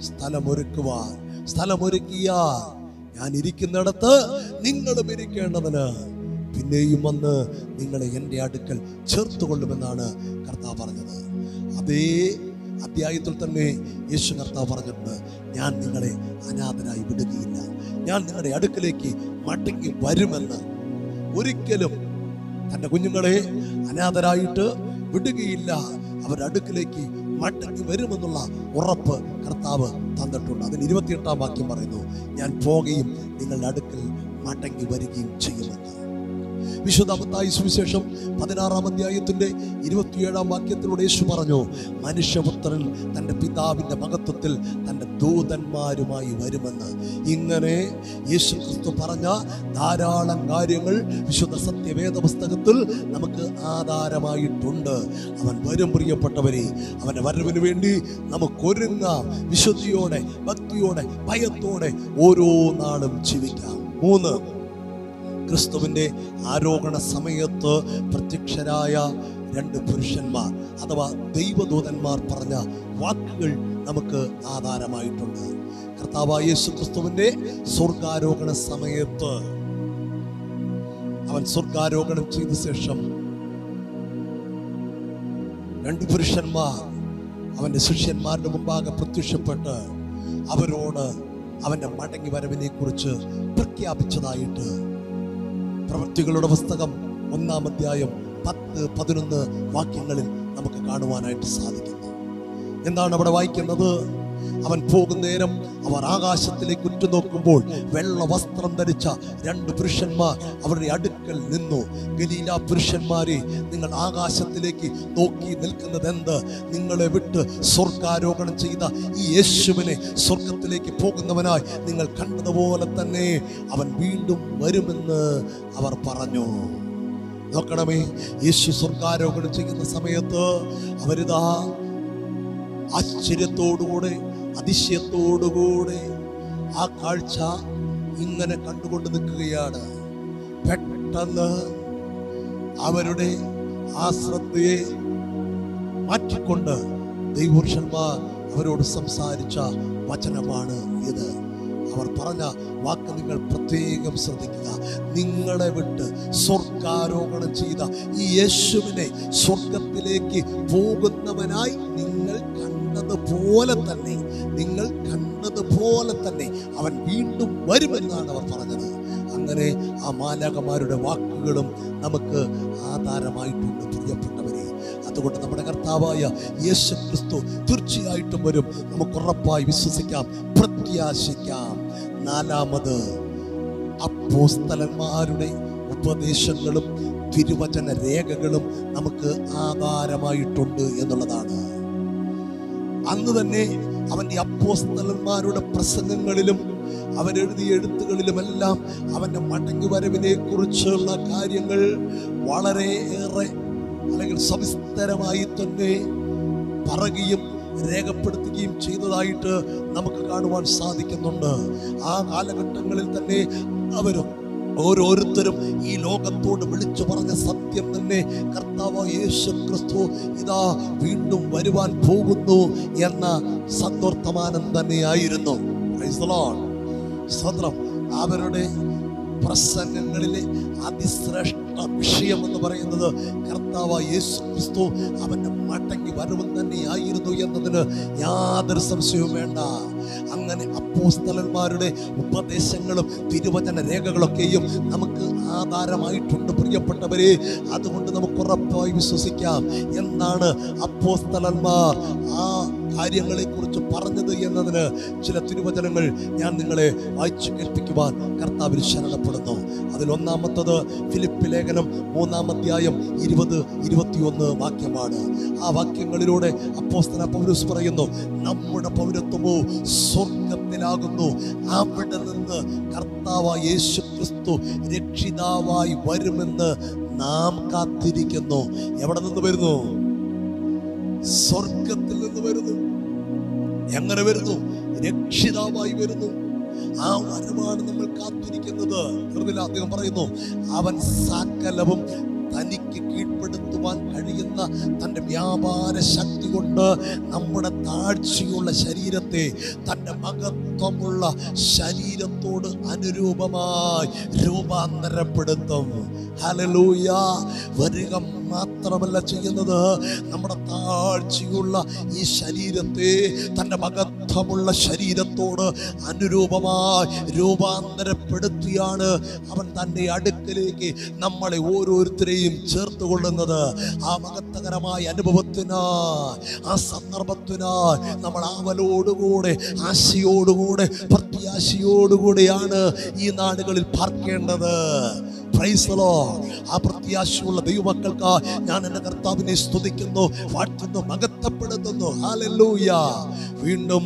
സ്ഥലമൊരുക്കുവാൻ. സ്ഥലമൊരുക്കിയാൽ ഞാൻ ഇരിക്കുന്നിടത്ത് നിങ്ങളും ഇരിക്കേണ്ടതിന്. പിന്നെയും വന്ന് നിങ്ങളെ എന്റെ അടുക്കൽ ചേർത്തുകൊള്ളുമെന്നാണ് കർത്താവ് പറഞ്ഞത്. അതേ അധ്യായത്തിൽ തന്നെ യേശു കർത്താവ് പറഞ്ഞിട്ടുണ്ട് ഞാൻ നിങ്ങളെ അനാഥനായി വിടുകയില്ല. ഞാൻ നിങ്ങളുടെ അടുക്കലേക്ക് മടങ്ങി വരുമെന്ന്. ഒരിക്കലും തന്റെ കുഞ്ഞുങ്ങളെ അനാഥരായിട്ട് വിടുകയില്ല. അവരുടെ അടുക്കിലേക്ക് മടങ്ങി വരുമെന്നുള്ള ഉറപ്പ് കർത്താവ് തന്നിട്ടുണ്ട്. അതിന് ഇരുപത്തിയെട്ടാം വാക്യം പറയുന്നു ഞാൻ പോകുകയും നിങ്ങളുടെ അടുക്കൽ മടങ്ങി വരികയും ചെയ്യുമെന്ന്. വിശുദ്ധമത്തായി സുവിശേഷം പതിനാറാം അധ്യായത്തിന്റെ ഇരുപത്തിയേഴാം വാക്യത്തിലൂടെ യേശു പറഞ്ഞു മനുഷ്യപുത്രൻ തന്റെ പിതാവിന്റെ മഹത്വത്തിൽ തന്റെ ദൂതന്മാരുമായി വരുമെന്ന്. ഇങ്ങനെ യേശു ക്രിസ്തു പറഞ്ഞ ധാരാളം കാര്യങ്ങൾ വിശുദ്ധ സത്യവേദ പുസ്തകത്തിൽ നമുക്ക് ആധാരമായിട്ടുണ്ട്. അവൻ വരും പ്രിയപ്പെട്ടവരെ. അവന്റെ വരവിന് വേണ്ടി നമുക്കൊരുങ്ങാം. വിശുദ്ധിയോടെ ഭക്തിയോടെ ഭയത്തോടെ ഓരോ നാളും ജീവിക്കാം. മൂന്ന് ക്രിസ്തുവിന്റെ ആരോഹണ സമയത്ത് പ്രത്യക്ഷരായ രണ്ട് പുരുഷന്മാർ അഥവാ ദൈവദൂതന്മാർ പറഞ്ഞ വാക്കുകൾ നമുക്ക് ആധാരമായിട്ടുണ്ട്. കർത്താവായ യേശു ക്രിസ്തുവിന്റെ സ്വർഗാരോഹണ സമയത്ത് അവൻ സ്വർഗാരോഹണം ചെയ്ത ശേഷം രണ്ട് പുരുഷന്മാർ അവന്റെ ശിഷ്യന്മാരുടെ മുമ്പാകെ പ്രത്യക്ഷപ്പെട്ട് അവരോട് അവന്റെ മടങ്ങി വരവിനെ കുറിച്ച് പ്രഖ്യാപിച്ചതായിട്ട് പ്രവൃത്തികളുടെ പുസ്തകം ഒന്നാം അധ്യായം പത്ത് പതിനൊന്ന് വാക്യങ്ങളിൽ നമുക്ക് കാണുവാനായിട്ട് സാധിക്കുന്നു. എന്താണ് അവിടെ വായിക്കുന്നത് അവൻ പോകുന്ന നേരം അവർ ആകാശത്തിലേക്ക് ഉറ്റുനോക്കുമ്പോൾ വെള്ള വസ്ത്രം ധരിച്ച രണ്ട് പുരുഷന്മാർ അവരുടെ അടുക്കൽ നിന്നു. ഗലീല പുരുഷന്മാരെ നിങ്ങൾ ആകാശത്തിലേക്ക് നോക്കി നിൽക്കുന്നത് എന്ത് നിങ്ങളെ വിട്ട് സ്വർഗാരോഹണം ചെയ്ത ഈ യേശുവിനെ സ്വർഗത്തിലേക്ക് പോകുന്നവനായി നിങ്ങൾ കണ്ടതുപോലെ തന്നെ അവൻ വീണ്ടും വരുമെന്ന് അവർ പറഞ്ഞു. നോക്കണമേ യേശു സ്വർഗാരോഹണം ചെയ്യുന്ന സമയത്ത് അവരിതാ ആശ്ചര്യത്തോടുകൂടെ അതിശയത്തോടുകൂടെ ആ കാഴ്ച ഇങ്ങനെ കണ്ടുകൊണ്ട് നിൽക്കുകയാണ്. പെട്ടെന്ന് അവരുടെ ആ ശ്രദ്ധയെ മാറ്റിക്കൊണ്ട് ദൈവപുരുഷന്മാർ അവരോട് സംസാരിച്ച വചനമാണ് ഇത്. അവർ പറഞ്ഞ വാക്ക് നിങ്ങൾ പ്രത്യേകം ശ്രദ്ധിക്കുക. നിങ്ങളെ വിട്ട് സ്വർഗാരോഹണം ചെയ്ത ഈ യേശുവിനെ സ്വർഗത്തിലേക്ക് പോകുന്നവനായി നിങ്ങൾ കണ്ടതുപോലെ തന്നെ നിങ്ങൾ കണ്ടതുപോലെ തന്നെ അവൻ വീണ്ടും വരുമെന്നാണ് അവർ പറഞ്ഞത്. അങ്ങനെ ആ മാലാകമാരുടെ വാക്കുകളും നമുക്ക് ആധാരമായിട്ടുണ്ട് പ്രിയപ്പെട്ടവരെ. അതുകൊണ്ട് നമ്മുടെ കർത്താവായ യേശു ക്രിസ്തു തീർച്ചയായിട്ടും വരും. നമുക്ക് ഉറപ്പായി വിശ്വസിക്കാം പ്രത്യാശിക്കാം. നാലാമത് അപ്പോസ്തലന്മാരുടെ ഉപദേശങ്ങളും തിരുവചന രേഖകളും നമുക്ക് ആധാരമായിട്ടുണ്ട് എന്നുള്ളതാണ്. അന്ന് തന്നെ അവന്റെ അപ്പോസ്തലന്മാരുടെ പ്രസംഗങ്ങളിലും അവരെഴുതിയ എഴുത്തുകളിലുമെല്ലാം അവന്റെ മടങ്ങി വരവിനെ കുറിച്ചുള്ള കാര്യങ്ങൾ വളരെ ഏറെ അല്ലെങ്കിൽ സവിസ്തരമായി തന്നെ പറയുകയും രേഖപ്പെടുത്തുകയും ചെയ്തതായിട്ട് നമുക്ക് കാണുവാൻ സാധിക്കുന്നുണ്ട്. ആ കാലഘട്ടങ്ങളിൽ തന്നെ അവരും ഓരോരുത്തരും ഈ ലോകത്തോട് വിളിച്ചു പറഞ്ഞ സത്യം തന്നെ കർത്താവ് യേശു ക്രിസ്തു ഇതാ വീണ്ടും വരുവാൻ പോകുന്നു എന്ന സന്തോർത്തമാനം തന്നെയായിരുന്നു. അവരുടെ പ്രസംഗങ്ങളിലെ അതിശ്രേഷ്ഠ വിഷയം എന്ന് പറയുന്നത് കർത്താവ് യേശു ക്രിസ്തു അവന്റെ മടങ്ങി വരവും തന്നെയായിരുന്നു എന്നതിന് യാതൊരു സംശയവും വേണ്ട. അങ്ങനെ അപ്പോസ്തലന്മാരുടെ ഉപദേശങ്ങളും തിരുവചന രേഖകളൊക്കെയും നമുക്ക് ആധാരമായിട്ടുണ്ട് പ്രിയപ്പെട്ടവരെ. അതുകൊണ്ട് നമുക്ക് ഉറപ്പായി വിശ്വസിക്കാം. എന്താണ് അപ്പോസ്തലന്മാർ? ആ കാര്യങ്ങളെ കുറിച്ച് പറഞ്ഞത് എന്നതിന് ചില തിരുവചനങ്ങൾ ഞാൻ നിങ്ങളെ വായിച്ചു കേൾപ്പിക്കുവാൻ കർത്താവിൽ ശരണപ്പെടുന്നു. അതിലൊന്നാമത്തത് ഫിലിപ്പ് ലേഖനം മൂന്നാമധ്യായം ഇരുപത് ഇരുപത്തിയൊന്ന് വാക്യമാണ്. ആ വാക്യങ്ങളിലൂടെ അപ്പോസ്തല പൗരസ് പറയുന്നു നമ്മുടെ പൗരത്വമോ സ്വർഗത്തിലാകുന്നു അവിടെ നിന്ന് കർത്താവായ യേശു ക്രിസ്തു രക്ഷിതാവായി വരുമെന്ന് നാം കാത്തിരിക്കുന്നു. എവിടെ നിന്ന് വരുന്നു? സ്വർഗത്തിൽ നിന്ന് വരുന്നു. എങ്ങനെ വരുന്നു. രക്ഷിതാവായി വരുന്നു. ആ വരവാണ് നമ്മൾ കാത്തിരിക്കുന്നത്. അദ്ദേഹം പറയുന്നു അവൻ സകലവും തനിക്ക് കീഴ്പ്പെടുത്തുവാൻ കഴിയുന്ന തന്റെ വ്യാപാര ശക്തി കൊണ്ട് നമ്മുടെ താഴ്ചയുള്ള ശരീരത്തെ തന്റെ മഹത്വമുള്ള ശരീരത്തോട് അനുരൂപമായി രൂപാന്തരപ്പെടുത്തും. ഹലലൂയ വരിക മാത്രമല്ല ചെയ്യുന്നത് നമ്മുടെ താഴ്ചയുള്ള ഈ ശരീരത്തെ തന്റെ മകത്വമുള്ള ശരീരത്തോട് അനുരൂപമായി രൂപാന്തരപ്പെടുത്തിയാണ് അവൻ തന്റെ അടുക്കലേക്ക് നമ്മളെ ഓരോരുത്തരെയും ചേർത്ത് കൊള്ളുന്നത് ആ മകത്തകരമായ അനുഭവത്തിനായി ആ സന്ദർഭത്തിനായി നമ്മൾ ആവലോടുകൂടെ ആശയോടുകൂടെ പ്രത്യാശയോടുകൂടെയാണ് ഈ നാടുകളിൽ പാർക്കേണ്ടത്. ആ പ്രത്യാശയുള്ള ദൈവമക്കൾക്ക് ഞാൻ എന്റെ കർത്താവിനെ സ്തുതിക്കുന്നു വാഴ്ത്തുന്നു മകത്തപ്പെടുത്തുന്നു ഹാലല്ലൂയ വീണ്ടും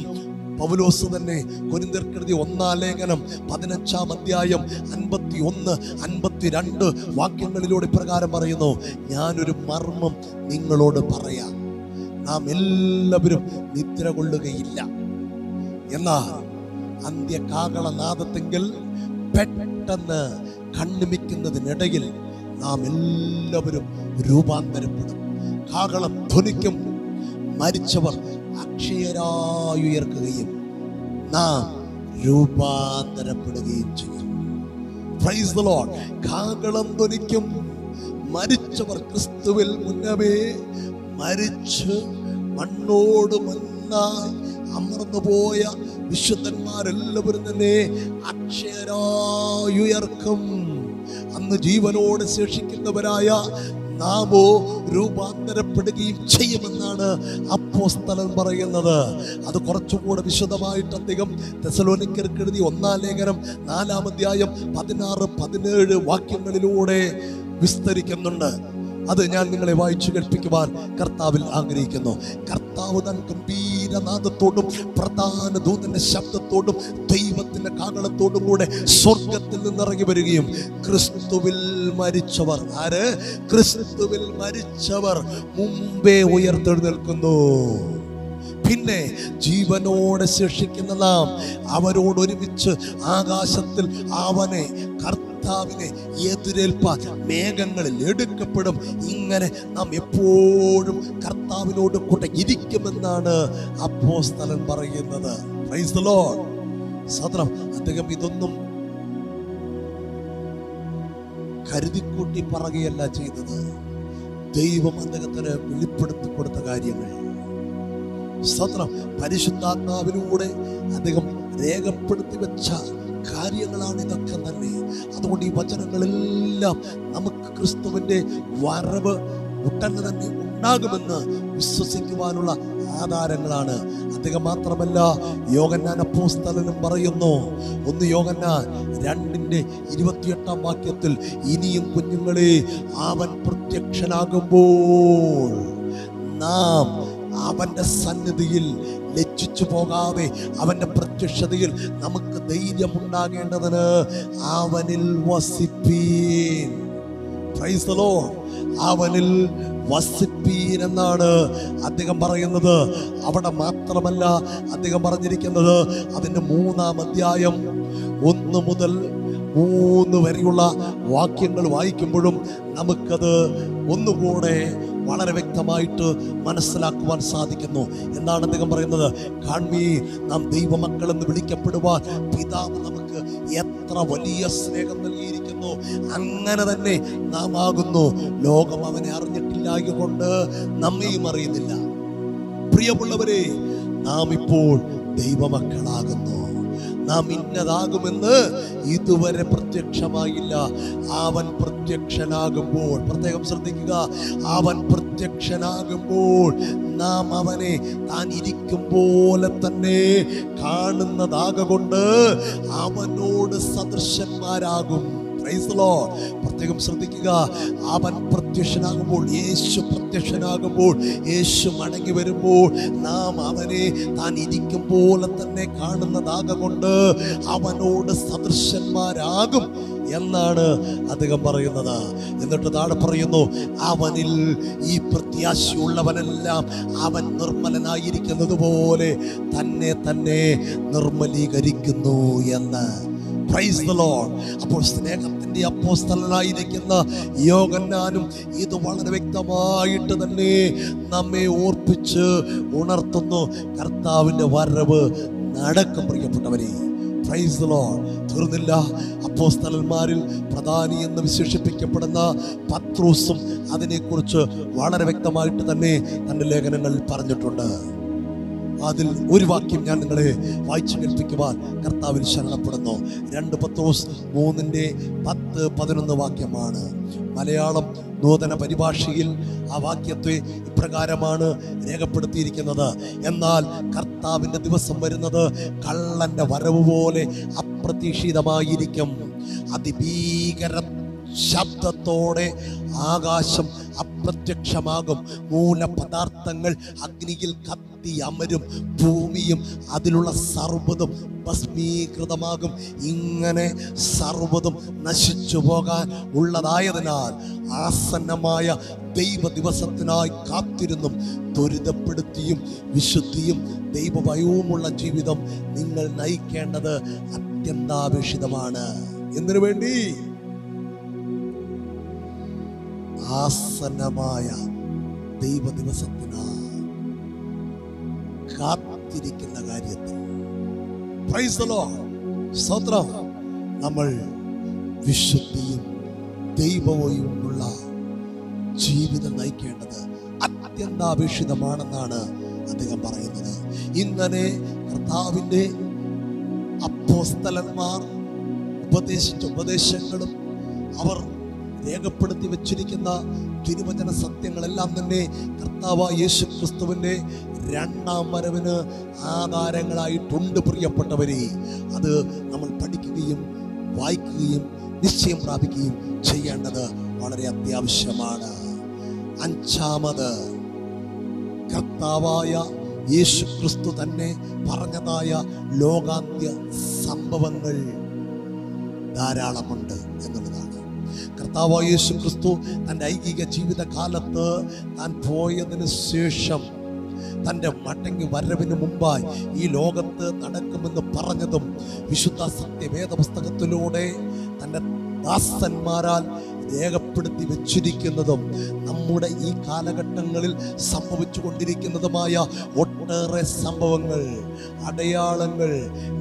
പൗലോസ് തന്നെ കൊരിന്തിർക്കെഴുതിയ ഒന്നാം ലേഖനം പതിനഞ്ചാം അധ്യായം അൻപത്തി ഒന്ന് അൻപത്തിരണ്ട് വാക്യങ്ങളിലൂടെ ഇപ്രകാരം പറയുന്നു ഞാനൊരു മർമ്മം നിങ്ങളോട് പറയാം. നാം എല്ലാവരും നിദ്ര കൊള്ളുകയില്ല. എന്നാൽ അന്ത്യകാകളനാഥത്തെങ്കിൽ പെട്ടെന്ന് കണ്ണുമിക്കുന്നതിനിടയിൽ നാം എല്ലാവരും രൂപാന്തരപ്പെടും. കാകളം ധ്വനിക്കും. മരിച്ചവർ അക്ഷയരായുയർക്കുകയും നാം രൂപാന്തരപ്പെടുകയും ചെയ്യും. പ്രൈസ് ദ ലോർഡ് കാകളം ധ്വനിക്കും. മരിച്ചവർ ക്രിസ്തുവിൽ മുന്നമേ മരിച്ച് മണ്ണോട് മണ്ണായി അമർന്നുപോയ വിശുദ്ധന്മാരെല്ലാവരും തന്നെ അക്ഷയരായുയർക്കും അന്ന് ജീവനോട് ശേഷിക്കുന്നവരായ നാമോ രൂപാന്തരപ്പെടുകയും ചെയ്യുമെന്നാണ് അപ്പോസ്തലൻ പറയുന്നത്. അത് കുറച്ചുകൂടെ വിശദമായിട്ട് അദ്ദേഹം തെസലോനിക്കർക്ക് എഴുതി ഒന്നാം ലേഖനം നാലാം അധ്യായം പതിനാറ് പതിനേഴ് വാക്യങ്ങളിലൂടെ വിസ്തരിക്കുന്നുണ്ട്. അത് ഞാൻ നിങ്ങളെ വായിച്ചു കേൾപ്പിക്കുവാൻ കർത്താവിൽ ആഗ്രഹിക്കുന്നു. കർത്താവ് തൻ ഗംഭീരനാഥത്തോടും പ്രധാന ദൂതന്റെ ശബ്ദത്തോടും ദൈവത്തിന്റെ കാകളത്തോടും കൂടെ സ്വർഗത്തിൽ നിന്നിറങ്ങി വരികയും ക്രിസ്തുവിൽ മരിച്ചവർ. ആര്? ക്രിസ്തുവിൽ മരിച്ചവർ മുമ്പേ ഉയർത്തെഴുന്നേൽക്കുന്നു. പിന്നെ ജീവനോടെ ശേഷിക്കുന്ന നാം അവരോട് ഒരുമിച്ച് ആകാശത്തിൽ അവനെ കർത്താവിനെ എതിരേൽപ്പാൻ മേഘങ്ങളിൽ എടുക്കപ്പെടും. ഇങ്ങനെ നാം എപ്പോഴും കർത്താവിനോട് കൂടെ ഇരിക്കുമെന്നാണ് അപ്പോസ്തലൻ പറയുന്നത്. സത്രം അദ്ദേഹം ഇതൊന്നും കരുതിക്കൂട്ടി പറയുകയല്ല ചെയ്തത്. ദൈവം അദ്ദേഹത്തിന് വെളിപ്പെടുത്തി കൊടുത്ത കാര്യങ്ങൾ. സ്വത്രം പരിശുദ്ധാത്മാവിലൂടെ അദ്ദേഹം രേഖപ്പെടുത്തി വെച്ച കാര്യങ്ങളാണ് ഇതൊക്കെ തന്നെ. അതുകൊണ്ട് ഈ വചനങ്ങളെല്ലാം നമുക്ക് ക്രിസ്തുവിന്റെ വരവ് ഉടനെ തന്നെ ഉണ്ടാകുമെന്ന് വിശ്വസിക്കുവാനുള്ള ആധാരങ്ങളാണ്. അദ്ദേഹം മാത്രമല്ല യോഗന്നാൻ അപ്പോസ്തലനും പറയുന്നു ഒന്ന് യോഗന്നാൻ രണ്ടിന്റെ ഇരുപത്തിയെട്ടാം വാക്യത്തിൽ ഇനിയും കുഞ്ഞുങ്ങളെ അവൻ പ്രത്യക്ഷനാകുമ്പോൾ നാം അവന്റെ സന്നിധിയിൽ ലജ്ജിച്ചു പോകാതെ അവന്റെ പ്രത്യക്ഷതയിൽ നമുക്ക് ധൈര്യമുണ്ടാകേണ്ടതിന് അവനിൽ വസിപ്പീൻ. അവനിൽ വസിപ്പീൻ എന്നാണ് അദ്ദേഹം പറയുന്നത്. അവിടെ മാത്രമല്ല അദ്ദേഹം പറഞ്ഞിരിക്കുന്നത്. അതിന്റെ മൂന്നാം അധ്യായം ഒന്ന് മുതൽ മൂന്ന് വരെയുള്ള വാക്യങ്ങൾ വായിക്കുമ്പോഴും നമുക്കത് ഒന്നുകൂടെ വളരെ വ്യക്തമായിട്ട് മനസ്സിലാക്കുവാൻ സാധിക്കുന്നു. എന്താണ് അദ്ദേഹം പറയുന്നത്? കാൺമീ നാം ദൈവമക്കളെന്ന് വിളിക്കപ്പെടുവാൻ പിതാവ് നമുക്ക് എത്ര വലിയ സ്നേഹം നൽകിയിരിക്കുന്നു. അങ്ങനെ തന്നെ നാം ആകുന്നു. ലോകം അവനെ അറിഞ്ഞിട്ടില്ലായകൊണ്ട് നമ്മയും അറിയുന്നില്ല. പ്രിയമുള്ളവരെ നാം ഇപ്പോൾ ദൈവമക്കളാകുന്നു. നാം ഇന്നതാകുമെന്ന് ഇതുവരെ പ്രത്യക്ഷമായില്ല അവൻ പ്രത്യക്ഷനാകുമ്പോൾ പ്രത്യേകം ശ്രദ്ധിക്കുക അവൻ പ്രത്യക്ഷനാകുമ്പോൾ നാം അവനെ താൻ ഇരിക്കും പോലെ തന്നെ കാണുന്നതാകൊണ്ട് അവനോട് സദൃശന്മാരാകും. പ്രത്യേകം ശ്രദ്ധിക്കുക. അവൻ പ്രത്യക്ഷനാകുമ്പോൾ യേശു പ്രത്യക്ഷനാകുമ്പോൾ യേശു മടങ്ങി വരുമ്പോൾ നാം അവനെ താൻ ഇരിക്കും പോലെ തന്നെ കാണുന്നതാകൊണ്ട് അവനോട് സദൃശന്മാരാകും. എന്നാണ് അദ്ദേഹം പറയുന്നത്. എന്നിട്ട് താഴെ പറയുന്നു അവനിൽ ഈ പ്രത്യാശയുള്ളവനെല്ലാം അവൻ നിർമ്മലനായിരിക്കുന്നത് പോലെ തന്നെ തന്നെ നിർമ്മലീകരിക്കുന്നു എന്ന്. പ്രൈസ് ദ ലോർഡ് അപ്പോൾ സ്നേഹത്തിന്റെ അപ്പോസ്തലനായിരിക്കുന്ന യോഗന്നാനും ഇത് വളരെ വ്യക്തമായിട്ട് തന്നെ നമ്മെ ഓർപ്പിച്ച് ഉണർത്തുന്നു. കർത്താവിന്റെ വരവ് നടക്കും പ്രിയപ്പെട്ടവരെ. പ്രൈസ് ദ ലോർഡ് തീർന്നില്ല. അപ്പോസ്തലന്മാരിൽ പ്രധാനി എന്ന് വിശേഷിപ്പിക്കപ്പെടുന്ന പത്രൂസും അതിനെക്കുറിച്ച് വളരെ വ്യക്തമായിട്ട് തന്നെ തന്റെ ലേഖനങ്ങളിൽ പറഞ്ഞിട്ടുണ്ട്. അതിൽ ഒരു വാക്യം ഞാൻ നിങ്ങളെ വായിച്ചു കേൾപ്പിക്കുവാൻ കർത്താവിൽ ശരണപ്പെടുന്നു. രണ്ട് പത്രോസ് മൂന്നിന്റെ പത്ത് പതിനൊന്ന് വാക്യമാണ്. മലയാളം നൂതന പരിഭാഷയിൽ ആ വാക്യത്തെ ഇപ്രകാരമാണ് രേഖപ്പെടുത്തിയിരിക്കുന്നത്. എന്നാൽ കർത്താവിന്റെ ദിവസം വരുന്നത് കള്ളന്റെ വരവ് പോലെ അപ്രതീക്ഷിതമായിരിക്കും. അതിഭീകര ശബ്ദത്തോടെ ആകാശം അപ്രത്യക്ഷമാകും. മൂലപദാർത്ഥങ്ങൾ അഗ്നിയിൽ കത്തി അമരും. ഭൂമിയും അതിലുള്ള സർവതും ഭസ്മീകൃതമാകും. ഇങ്ങനെ സർവതും നശിച്ചു പോകാൻ ഉള്ളതായതിനാൽ ആസന്നമായ ദൈവ ദിവസത്തിനായി കാത്തിരുന്നും ത്വരിതപ്പെടുത്തിയും വിശുദ്ധിയും ദൈവഭയവുമുള്ള ജീവിതം നിങ്ങൾ നയിക്കേണ്ടത് അത്യന്താപേക്ഷിതമാണ്. എന്തിനു വേണ്ടി? ആസന്നമായ ദൈവ ദിവസത്തിന് കാത്തിരിക്കുന്ന കാര്യത്തിൽ. സ്തോത്രം നമ്മൾ വിശുദ്ധിയും ദൈവവുമുള്ള ജീവിതം നയിക്കേണ്ടത് അത്യന്താപേക്ഷിതമാണെന്നാണ് അദ്ദേഹം പറയുന്നത്. ഇങ്ങനെ കർത്താവിന്റെ അപ്പോസ്തലന്മാർ ഉപദേശിച്ച ഉപദേശങ്ങളും അവർ രേഖപ്പെടുത്തി വച്ചിരിക്കുന്ന തിരുവചന സത്യങ്ങളെല്ലാം തന്നെ കർത്താവ് യേശു ക്രിസ്തുവിന്റെ രണ്ടാം വരവിന് ആധാരങ്ങളായിട്ടുണ്ട് പ്രിയപ്പെട്ടവരെ. അത് നമ്മൾ പഠിക്കുകയും വായിക്കുകയും നിശ്ചയം പ്രാപിക്കുകയും ചെയ്യേണ്ടത് വളരെ അത്യാവശ്യമാണ്. അഞ്ചാമത് കർത്താവായ യേശു ക്രിസ്തു തന്നെ പറഞ്ഞതായ ലോകാന്ത്യ സംഭവങ്ങൾ ധാരാളമുണ്ട് എന്നുള്ളതാണ്. കർത്താവ് യേശു ക്രിസ്തു തന്റെ ഐകിക ജീവിതകാലത്ത് താൻ പോയതിന് ശേഷം തന്റെ മടങ്ങി വരവിന് മുമ്പായി ഈ ലോകത്ത് നടക്കുമെന്ന് പറഞ്ഞതും വിശുദ്ധ സത്യവേദ പുസ്തകത്തിലൂടെ തന്റെ ദാസന്മാരാൽ രേഖപ്പെടുത്തി വെച്ചിരിക്കുന്നതും നമ്മുടെ ഈ കാലഘട്ടങ്ങളിൽ സംഭവിച്ചു കൊണ്ടിരിക്കുന്നതുമായ ഒട്ടേറെ സംഭവങ്ങൾ അടയാളങ്ങൾ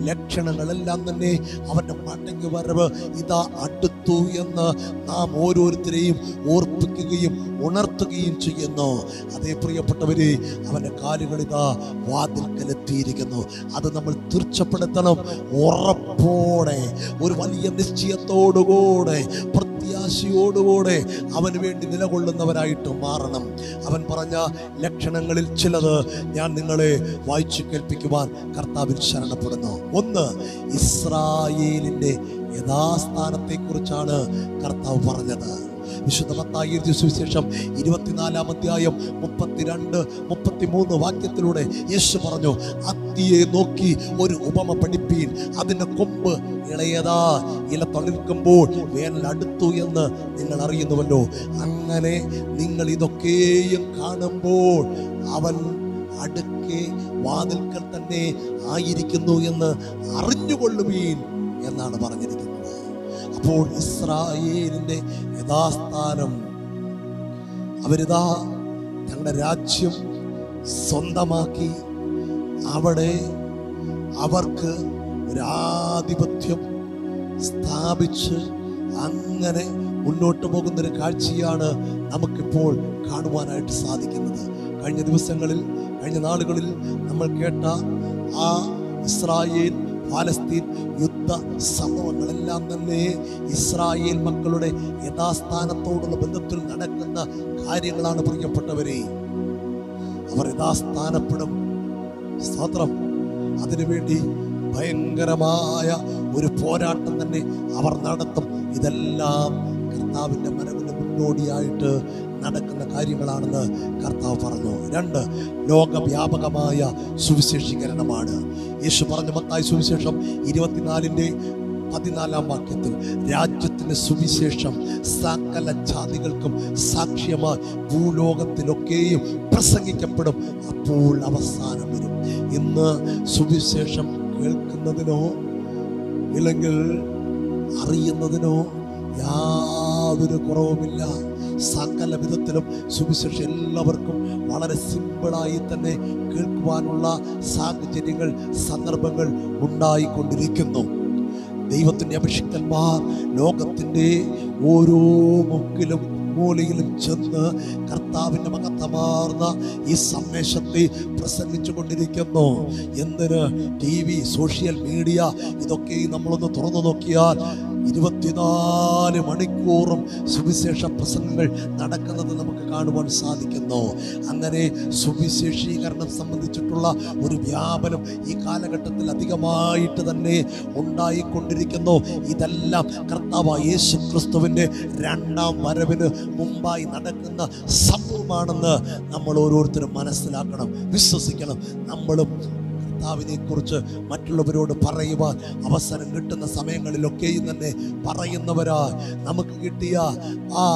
ലക്ഷണങ്ങളെല്ലാം തന്നെ അവന്റെ മടങ്ങി വരവ് ഇതാ അടുത്തു എന്ന് നാം ഓരോരുത്തരെയും ഓർപ്പിക്കുകയും ഉണർത്തുകയും ചെയ്യുന്നു. അതേ പ്രിയപ്പെട്ടവരെ അവന്റെ കാലുകൾ ഇതാ വാതിൽക്കലെത്തിയിരിക്കുന്നു. അത് നമ്മൾ തീർച്ചപ്പെടുത്തണം. ഉറപ്പോടെ ഒരു വലിയ നിശ്ചയത്തോടുകൂടെ പ്രത്യാശയോടുകൂടെ അവന് വേണ്ടി നിലകൊള്ളുന്നവരായിട്ട് മാറണം. അവൻ പറഞ്ഞ ലക്ഷണങ്ങളിൽ ചിലത് ഞാൻ നിങ്ങളെ വായിച്ചു കേൾപ്പിക്കുവാൻ കർത്താവിൽ ശരണപ്പെടുന്നു. ഒന്ന് ഇസ്രായേലിന്റെ യഥാസ്ഥാനത്തെക്കുറിച്ചാണ് കർത്താവ് പറഞ്ഞത്. വിശുദ്ധ മത്തായി എഴുതിയ സുവിശേഷം ഇരുപത്തിനാലാം അധ്യായം മുപ്പത്തിരണ്ട് മുപ്പത്തിമൂന്ന് വാക്യത്തിലൂടെ യേശു പറഞ്ഞു അത്തിയെ നോക്കി ഒരു ഉപമ പഠിപ്പീൻ അതിന്റെ കൊമ്പ് ഇളയതാ ഇല തളിർക്കുമ്പോൾ വേനൽ അടുത്തു എന്ന് നിങ്ങൾ അറിയുന്നുവല്ലോ. അങ്ങനെ നിങ്ങൾ ഇതൊക്കെയും കാണുമ്പോൾ അവൻ അടുക്കെ വാതിൽക്കൽ തന്നെ ആയിരിക്കുന്നു എന്ന് അറിഞ്ഞുകൊള്ളുവീൻ എന്നാണ് പറഞ്ഞിരിക്കുന്നത്. അപ്പോൾ ഇസ്രായേലിന്റെ യഥാസ്ഥാനം. അവരിതാ തങ്ങളുടെ രാജ്യം സ്വന്തമാക്കി. അവിടെ അവർക്ക് ഒരാധിപത്യം സ്ഥാപിച്ച് അങ്ങനെ മുന്നോട്ട് പോകുന്നൊരു കാഴ്ചയാണ് നമുക്കിപ്പോൾ കാണുവാനായിട്ട് സാധിക്കുന്നത്. കഴിഞ്ഞ ദിവസങ്ങളിൽ കഴിഞ്ഞ നാളുകളിൽ നമ്മൾ കേട്ട ആ ഇസ്രായേൽ പാലസ്തീൻ യുദ്ധ സംഭവങ്ങളെല്ലാം തന്നെ ഇസ്രായേൽ മക്കളുടെ യഥാസ്ഥാനത്തോടുള്ള ബന്ധത്തിൽ നടക്കുന്ന കാര്യങ്ങളാണ് പ്രിയപ്പെട്ടവരെ. അവർ യഥാസ്ഥാനപ്പെടും. സ്തോത്രം. അതിനുവേണ്ടി ഭയങ്കരമായ ഒരു പോരാട്ടം തന്നെ അവർ നടത്തും. ഇതെല്ലാം കർത്താവിന്റെ മരവിന് മുന്നോടിയായിട്ട് നടക്കുന്ന കാര്യങ്ങളാണെന്ന് കർത്താവ് പറഞ്ഞു. രണ്ട് ലോകവ്യാപകമായ സുവിശേഷീകരണമാണ്. യേശു പറഞ്ഞു മത്തായി സുവിശേഷം ഇരുപത്തിനാലിന്റെ പതിനാലാം വാക്യത്തിൽ രാജ്യത്തിന്റെ സുവിശേഷം സകല ജാതികൾക്കും സാക്ഷ്യമായി ഭൂലോകത്തിലൊക്കെയും പ്രസംഗിക്കപ്പെടും. അപ്പോൾ അവസാനം വരും. ഇന്ന് സുവിശേഷം കേൾക്കുന്നതിനോ ഇല്ലെങ്കിൽ അറിയുന്നതിനോ യാതൊരു കുറവുമില്ല. സകല വിധത്തിലും സുവിശേഷ എല്ലാവർക്കും വളരെ സിമ്പിളായി തന്നെ കേൾക്കുവാനുള്ള സാഹചര്യങ്ങൾ സന്ദർഭങ്ങൾ ഉണ്ടായിക്കൊണ്ടിരിക്കുന്നു. ദൈവത്തിന്റെ അഭിഷിക്തന്മാർ ലോകത്തിന്റെ ഓരോ മുക്കിലും മൂലയിലും ചെന്ന് കർത്താവിന്റെ മകത്തമാർന്ന ഈ സന്ദേശത്തെ പ്രസംഗിച്ചു കൊണ്ടിരിക്കുന്നു എന്തിന്? ടി വി സോഷ്യൽ മീഡിയ ഇതൊക്കെ നമ്മളൊന്ന് തുറന്നു നോക്കിയാൽ ഇരുപത്തിനാല് മണിക്കൂറും സുവിശേഷ പ്രസംഗങ്ങൾ നടക്കുന്നത് നമുക്ക് കാണുവാൻ സാധിക്കുന്നു. അങ്ങനെ സുവിശേഷീകരണം സംബന്ധിച്ചിട്ടുള്ള ഒരു വ്യാപനം ഈ കാലഘട്ടത്തിൽ അധികമായിട്ട് തന്നെ ഉണ്ടായിക്കൊണ്ടിരിക്കുന്നു. ഇതെല്ലാം കർത്താവ് യേശു ക്രിസ്തുവിന്റെ രണ്ടാം വരവിന് മുമ്പായി നടക്കുന്ന സംഭവമാണെന്ന് നമ്മൾ ഓരോരുത്തരും മനസ്സിലാക്കണം വിശ്വസിക്കണം. നമ്മളും കർത്താവിനെ കുറിച്ച് മറ്റുള്ളവരോട് പറയുവാൻ അവസരം കിട്ടുന്ന സമയങ്ങളിലൊക്കെയും തന്നെ പറയുന്നവരാ. നമുക്ക് കിട്ടിയ ആ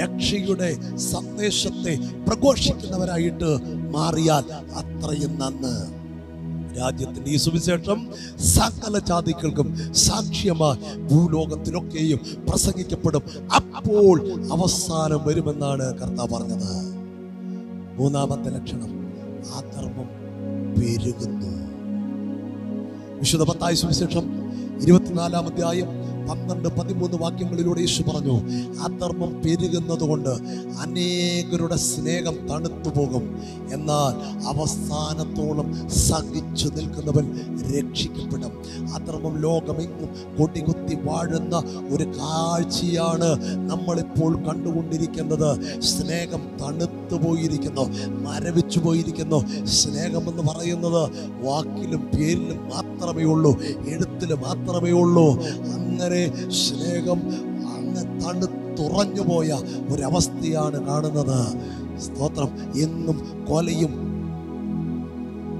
രക്ഷയുടെ സന്ദേശത്തെ പ്രഘോഷിക്കുന്നവരായിട്ട് മാറിയാൽ അത്രയും നന്ന്. രാജ്യത്തിന്റെ ഈ സുവിശേഷം സകല ജാതികൾക്കും സാക്ഷ്യമായി ഭൂലോകത്തിലൊക്കെയും പ്രസംഗിക്കപ്പെടും. അപ്പോൾ അവസാനം വരുമെന്നാണ് കർത്താവ് പറഞ്ഞത്. മൂന്നാമത്തെ ലക്ഷണം ആ ധർമ്മം പെരുകുന്നു. വിശുദ്ധ പത്തായ സുവിശേഷം ഇരുപത്തിനാലാം അധ്യായം പന്ത്രണ്ട് പതിമൂന്ന് വാക്യങ്ങളിലൂടെ യേശു പറഞ്ഞു അധർമ്മം പെരുകുന്നത് കൊണ്ട് അനേകരുടെ സ്നേഹം തണുത്തു പോകും എന്നാൽ അവസാനത്തോളം സഹിച്ചു നിൽക്കുന്നവൻ രക്ഷിക്കപ്പെടും. അധർമ്മം ലോകമെങ്ങും കൊടികുത്തി വാഴുന്ന ഒരു കാഴ്ചയാണ് നമ്മളിപ്പോൾ കണ്ടുകൊണ്ടിരിക്കുന്നത്. സ്നേഹം തണുത്തു പോയിരിക്കുന്നു മരവിച്ചു പോയിരിക്കുന്നു സ്നേഹമെന്ന് പറയുന്നത് വാക്കിലും പേരിലും മാത്രമേ ഉള്ളൂ എഴുത്തിൽ മാത്രമേ ഉള്ളൂ. അങ്ങനെ സ്നേഹം അങ്ങ് തണുത്തുറഞ്ഞു പോയ ഒരവസ്ഥയാണ് കാണുന്നത്. സ്തോത്രം. എന്നും കൊലയും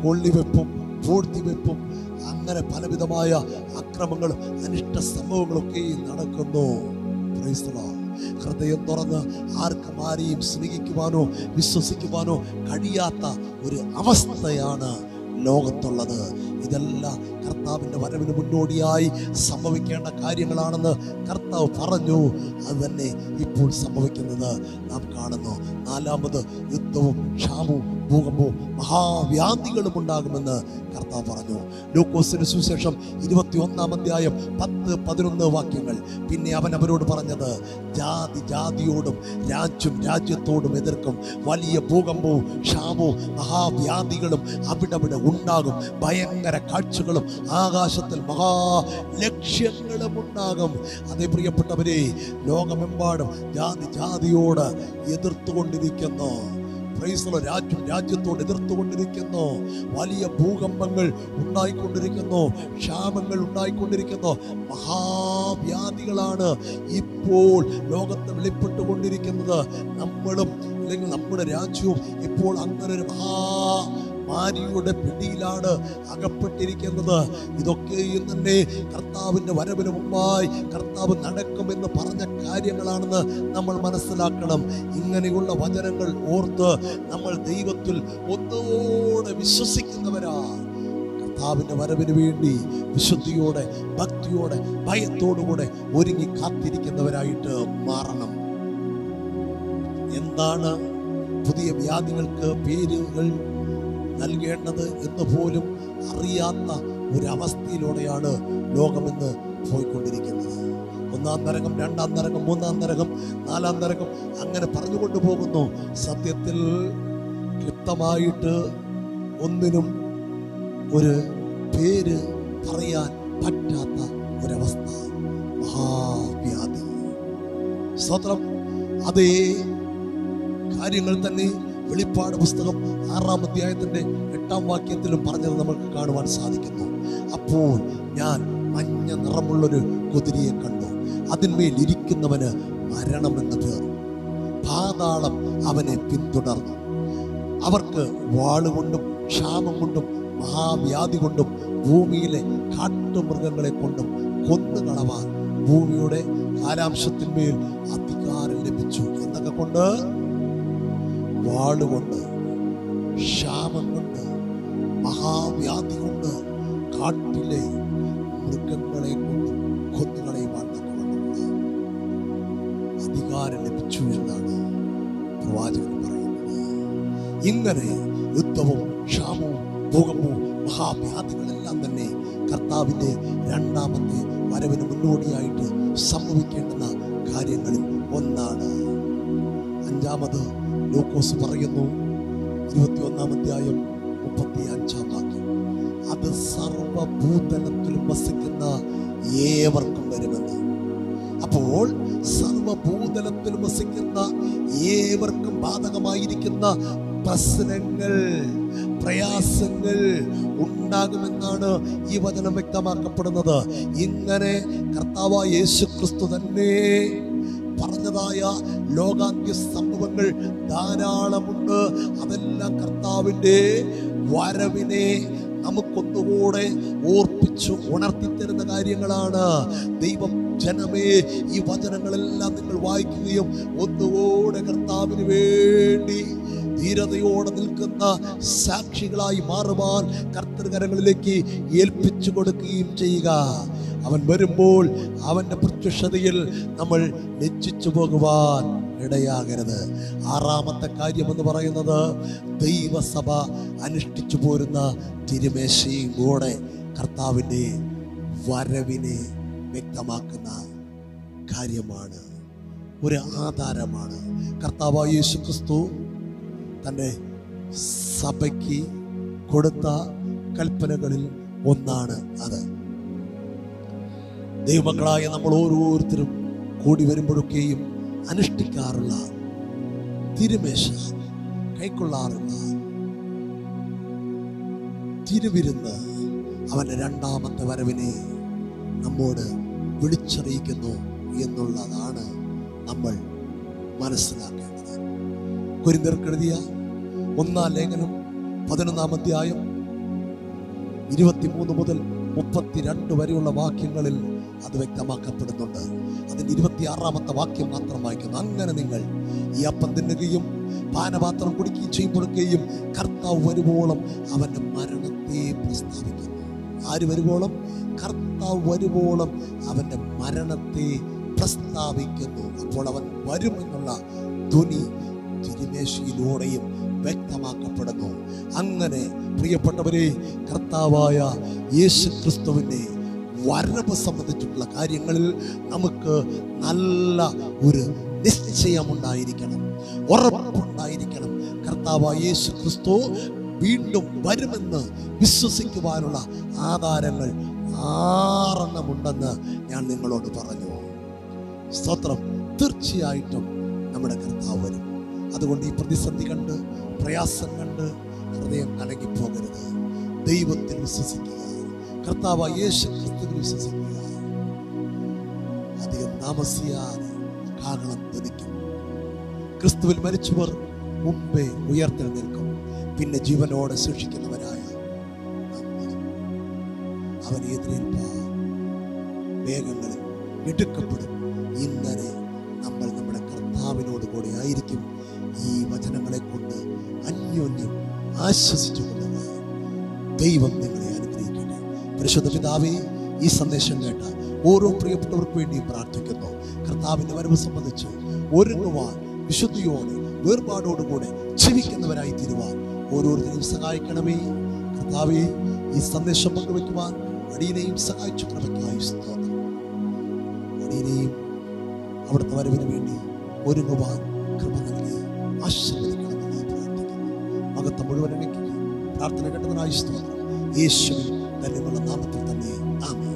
കൊള്ളിവെപ്പും പൂഴ്ത്തിവെപ്പും അങ്ങനെ പലവിധമായ അക്രമങ്ങളും അനിഷ്ട സംഭവങ്ങളൊക്കെ നടക്കുന്നു ക്രൈസ്തവ. ഹൃദയം തുറന്ന് ആർക്കും ആരെയും സ്നേഹിക്കുവാനോ വിശ്വസിക്കുവാനോ കഴിയാത്ത ഒരു അവസ്ഥയാണ് ലോകത്തുള്ളത്. ഇതെല്ലാം കർത്താവിന്റെ വരവിന് മുന്നോടിയായി സംഭവിക്കേണ്ട കാര്യങ്ങളാണെന്ന് കർത്താവ് പറഞ്ഞു. അത് തന്നെ ഇപ്പോൾ സംഭവിക്കുന്നത് നാം കാണുന്നു. നാലാമത് യുദ്ധവും ക്ഷാമവും മഹാവ്യാധികളും ഉണ്ടാകുമെന്ന് കർത്താവ് പറഞ്ഞു. ലൂക്കോസിന് സുശേഷം ഇരുപത്തി ഒന്നാം അധ്യായം പത്ത് പതിനൊന്ന് വാക്യങ്ങൾ. പിന്നെ അവൻ അവരോട് പറഞ്ഞത് ജാതി ജാതിയോടും രാജ്യം രാജ്യത്തോടും എതിർക്കും. വലിയ ഭൂകമ്പവും ക്ഷാമവും മഹാവ്യാധികളും അവിടവിടെ ഉണ്ടാകും. ഭയങ്കര കാഴ്ചകളും ആകാശത്തിൽ മഹാ ലക്ഷ്യങ്ങളും ഉണ്ടാകും. അതേ പ്രിയപ്പെട്ടവരെ ലോകമെമ്പാടും ജാതി ജാതിയോട് എതിർത്തുകൊണ്ടിരിക്കുന്നു. രാജ്യം രാജ്യത്തോട് എതിർത്തുകൊണ്ടിരിക്കുന്നു. വലിയ ഭൂകമ്പങ്ങൾ ഉണ്ടായിക്കൊണ്ടിരിക്കുന്നു. ക്ഷാമങ്ങൾ ഉണ്ടായിക്കൊണ്ടിരിക്കുന്നു. മഹാവ്യാധികളാണ് ഇപ്പോൾ ലോകത്ത് വെളിപ്പെട്ടുകൊണ്ടിരിക്കുന്നത്. നമ്മളും അല്ലെങ്കിൽ നമ്മുടെ രാജ്യവും ഇപ്പോൾ അങ്ങനെ ഒരു മഹാ മാരിയുടെ പിടിയിലാണ് അകപ്പെട്ടിരിക്കുന്നത്. ഇതൊക്കെയും തന്നെ കർത്താവിന്റെ വരവിന് മുമ്പായി കർത്താവ് നടക്കുമെന്ന് പറഞ്ഞ കാര്യങ്ങളാണെന്ന് നമ്മൾ മനസ്സിലാക്കണം. ഇങ്ങനെയുള്ള വചനങ്ങൾ ഓർത്ത് നമ്മൾ ദൈവത്തിൽ ഒന്നോടെ വിശ്വസിക്കുന്നവരാ. കർത്താവിന്റെ വരവിന് വേണ്ടി വിശുദ്ധിയോടെ ഭക്തിയോടെ ഭയത്തോടുകൂടെ ഒരുങ്ങി കാത്തിരിക്കുന്നവരായിട്ട് മാറണം. എന്താണ് പുതിയ വ്യാധികൾക്ക് പേരുകൾ നൽകേണ്ടത് എന്ന് പോലും അറിയാത്ത ഒരവസ്ഥയിലൂടെയാണ് ലോകമെന്ന് പോയിക്കൊണ്ടിരിക്കുന്നത്. ഒന്നാം തരംഗം രണ്ടാം തരംഗം മൂന്നാം തരംഗം നാലാം തരംഗം അങ്ങനെ പറഞ്ഞുകൊണ്ട് പോകുന്നു. സത്യത്തിൽ ക്ലിപ്തമായിട്ട് ഒന്നിനും ഒരു പേര് പറയാൻ പറ്റാത്ത ഒരവസ്ഥ. മഹാവ്യാധി. സ്വത്രം അതേ കാര്യങ്ങൾ തന്നെ വെളിപ്പാട് പുസ്തകം ആറാം അധ്യായത്തിന്റെ എട്ടാം വാക്യത്തിലും പറഞ്ഞത് നമുക്ക് കാണുവാൻ സാധിക്കുന്നു. അപ്പോൾ ഞാൻ മഞ്ഞ നിറമുള്ളൊരു കുതിരയെ കണ്ടു. അതിന്മേൽ ഇരിക്കുന്നവന് മരണമെന്ന് പേർ പാതാളം അവനെ പിന്തുടർന്നു. അവർക്ക് വാളുകൊണ്ടും ക്ഷാമം കൊണ്ടും മഹാവ്യാധി കൊണ്ടും ഭൂമിയിലെ കാട്ടുമൃഗങ്ങളെ കൊണ്ടും കൊന്നു കളവാൻ ഭൂമിയുടെ കാലാംശത്തിന്മേൽ അധികാരം ലഭിച്ചു. എന്നൊക്കെ കൊണ്ട്? വാളുകൊണ്ട് മഹാവ്യാധി കൊണ്ട് കാട്ടിലെ മൃഗങ്ങളെ കൊണ്ട് കൊന്നുകളയുവാൻ വന്നിട്ടുണ്ട്. അധികാരം ലഭിച്ചു എന്നാണ് പ്രവാചകൻ പറയുന്നത്. ഇങ്ങനെ യുദ്ധവും ക്ഷാമവും ഭൂകമ്പവും മഹാവ്യാധികളെല്ലാം തന്നെ കർത്താവിന്റെ രണ്ടാമത്തെ വരവിന് മുന്നോടിയായിട്ട് സംഭവിക്കേണ്ടുന്ന കാര്യങ്ങളിൽ ഒന്നാണ്. അഞ്ചാമത് ലൂക്കോസ് പറയുന്നു ഇരുപത്തി ഒന്നാം അധ്യായം മുപ്പത്തി അഞ്ചാം വാക്യം അത് സർവഭൂതലത്തിലും വസിക്കുന്ന ഏവർക്കും വരുമെന്ന്. അപ്പോൾ സർവഭൂതലത്തിലും വസിക്കുന്ന ഏവർക്കും ബാധകമായിരിക്കുന്ന പ്രശ്നങ്ങൾ പ്രയാസങ്ങൾ ഉണ്ടാകുമെന്നാണ് ഈ വചനം വ്യക്തമാക്കപ്പെടുന്നത്. ഇങ്ങനെ കർത്താവായ യേശു ക്രിസ്തു തന്നെ പറഞ്ഞതായ ലോകാന്ത്യ സംഭവങ്ങൾ ധാരാളമുണ്ട്. അതെല്ലാം കർത്താവിന്റെ വരവിനെ നമുക്കൊന്നുകൂടെ ഓർപ്പിച്ചു ഉണർത്തിത്തരുന്ന കാര്യങ്ങളാണ്. ദൈവം ജനമേ ഈ വചനങ്ങളെല്ലാം നിങ്ങൾ വായിക്കുകയും ഒന്നുകൂടെ കർത്താവിന് വേണ്ടി ധീരതയോടെ നിൽക്കുന്ന സാക്ഷികളായി മാറുവാൻ കർത്തൃകരങ്ങളിലേക്ക് ഏൽപ്പിച്ചു കൊടുക്കുകയും ചെയ്യുക. അവൻ വരുമ്പോൾ അവന്റെ പ്രത്യക്ഷതയിൽ നമ്മൾ ലജ്ജിച്ചു പോകുവാൻ ഇടയാകരുത്. ആറാമത്തെ കാര്യമെന്ന് പറയുന്നത് ദൈവസഭ അനുഷ്ഠിച്ചു പോരുന്ന തിരുമേശയും കൂടെ കർത്താവിന്റെ വരവിനെ വ്യക്തമാക്കുന്ന കാര്യമാണ്. ഒരു ആധാരമാണ്. കർത്താവ് യേശു ക്രിസ്തു തന്റെ സഭയ്ക്ക് കൊടുത്ത കൽപ്പനകളിൽ ഒന്നാണ് അത്. ദൈവമക്കളായ നമ്മൾ ഓരോരുത്തരും കൂടി വരുമ്പോഴൊക്കെയും അനുഷ്ഠിക്കാറുള്ള തിരുമേശ കൈക്കൊള്ളാറുള്ള തിരുവിരുന്ന് അവന്റെ രണ്ടാമത്തെ വരവിനെ നമ്മോട് വിളിച്ചറിയിക്കുന്നു എന്നുള്ളതാണ് നമ്മൾ മനസ്സിലാക്കേണ്ടത്. കുരിന്തിർക്കെഴുതിയ ഒന്നാം ലേഖനം പതിനൊന്നാം അധ്യായം ഇരുപത്തിമൂന്ന് മുതൽ മുപ്പത്തിരണ്ട് വരെയുള്ള വാക്യങ്ങളിൽ അത് വ്യക്തമാക്കപ്പെടുന്നുണ്ട്. അതിന്റെ ഇരുപത്തിയാറാമത്തെ വാക്യം മാത്രം വായിക്കുന്നു. അങ്ങനെ നിങ്ങൾ ഈ അപ്പം തിന്നുകയും പാനപാത്രം കുടിക്കുകയും ചെയ്യുമ്പോഴൊക്കെയും കർത്താവ് വരുവോളം അവന്റെ മരണത്തെ പ്രസ്താവിക്കുന്നു. ആര് വരുവോളം? കർത്താവ് വരുവോളം അവന്റെ മരണത്തെ പ്രസ്താവിക്കുന്നു. അപ്പോൾ അവൻ വരുമെന്നുള്ള ധ്വനി തിരുമേശയിലൂടെയും വ്യക്തമാക്കപ്പെടുന്നു. അങ്ങനെ പ്രിയപ്പെട്ടവരെ കർത്താവായ യേശു ക്രിസ്തുവിന്റെ വരവ് സംബന്ധിച്ചിട്ടുള്ള കാര്യങ്ങളിൽ നമുക്ക് നല്ല ഒരു നിശ്ചയമുണ്ടായിരിക്കണം. ഉറപ്പുണ്ടായിരിക്കണം. കർത്താവ് യേശു ക്രിസ്തു വീണ്ടും വരുമെന്ന് വിശ്വസിക്കുവാനുള്ള ആധാരങ്ങൾ ആറെണ്ണമുണ്ടെന്ന് ഞാൻ നിങ്ങളോട് പറഞ്ഞു. സ്തോത്രം. തീർച്ചയായിട്ടും നമ്മുടെ കർത്താവ് വരും. അതുകൊണ്ട് ഈ പ്രതിസന്ധി കണ്ട് പ്രയാസം കണ്ട് ഹൃദയം കലങ്ങിപ്പോകരുത്. ദൈവത്തിൽ വിശ്വസിക്കുക. കർത്താവ് യേശു അധികം താമസിയാതെ ധനിക്കും ക്രിസ്തുവിൽ മരിച്ചവർ മുമ്പേ ഉയർത്തെഴുന്നേൽക്കും പിന്നെ ജീവനോടെ സൂക്ഷിക്കുന്നവരായ അവൻ എതിരേൽപ്പാ വേഗങ്ങളിൽ എടുക്കപ്പെടും ഇന്നലെ നമ്മൾ നമ്മുടെ കർത്താവിനോട് കൂടി ആയിരിക്കും ഈ വചനങ്ങളെ കൊണ്ട് അന്യോന്യം ആശ്വസിച്ചുകൊള്ളുക ദൈവം അനുഗ്രഹിക്കട്ടെ പരിശുദ്ധ പിതാവേ ഈ സന്ദേശം കേട്ട ഓരോ പ്രിയപ്പെട്ടവർക്ക് വേണ്ടി പ്രാർത്ഥിക്കുന്നു. കർത്താവിന്റെ വരവ് സംബന്ധിച്ച് ഒരുങ്ങുവാൻ വിശുദ്ധിയോടെ വേർപാടോടുകൂടെ ജീവിക്കുന്നവരായി തീരുവാൻ ഓരോരുത്തരെയും സഹായിക്കണമേ. കർത്താവേ ഈ സന്ദേശം പങ്കുവെക്കുവാൻ അടിയനെയും സഹായിച്ചു കൃപയ്ക്കായി അടിയനെയും അവിടുത്തെ വരവിന് വേണ്ടി ഒരുങ്ങുവാൻ കൃപ നൽകി ആശീർവദിക്കണമെന്ന് പ്രാർത്ഥിക്കുന്നു. മകത്തെ മുഴുവൻ പ്രാർത്ഥന കേട്ടതിനായി സ്തോത്രം. യേശുവിൻ തന്നെയുള്ള നാമത്തിൽ തന്നെ. ആമേൻ.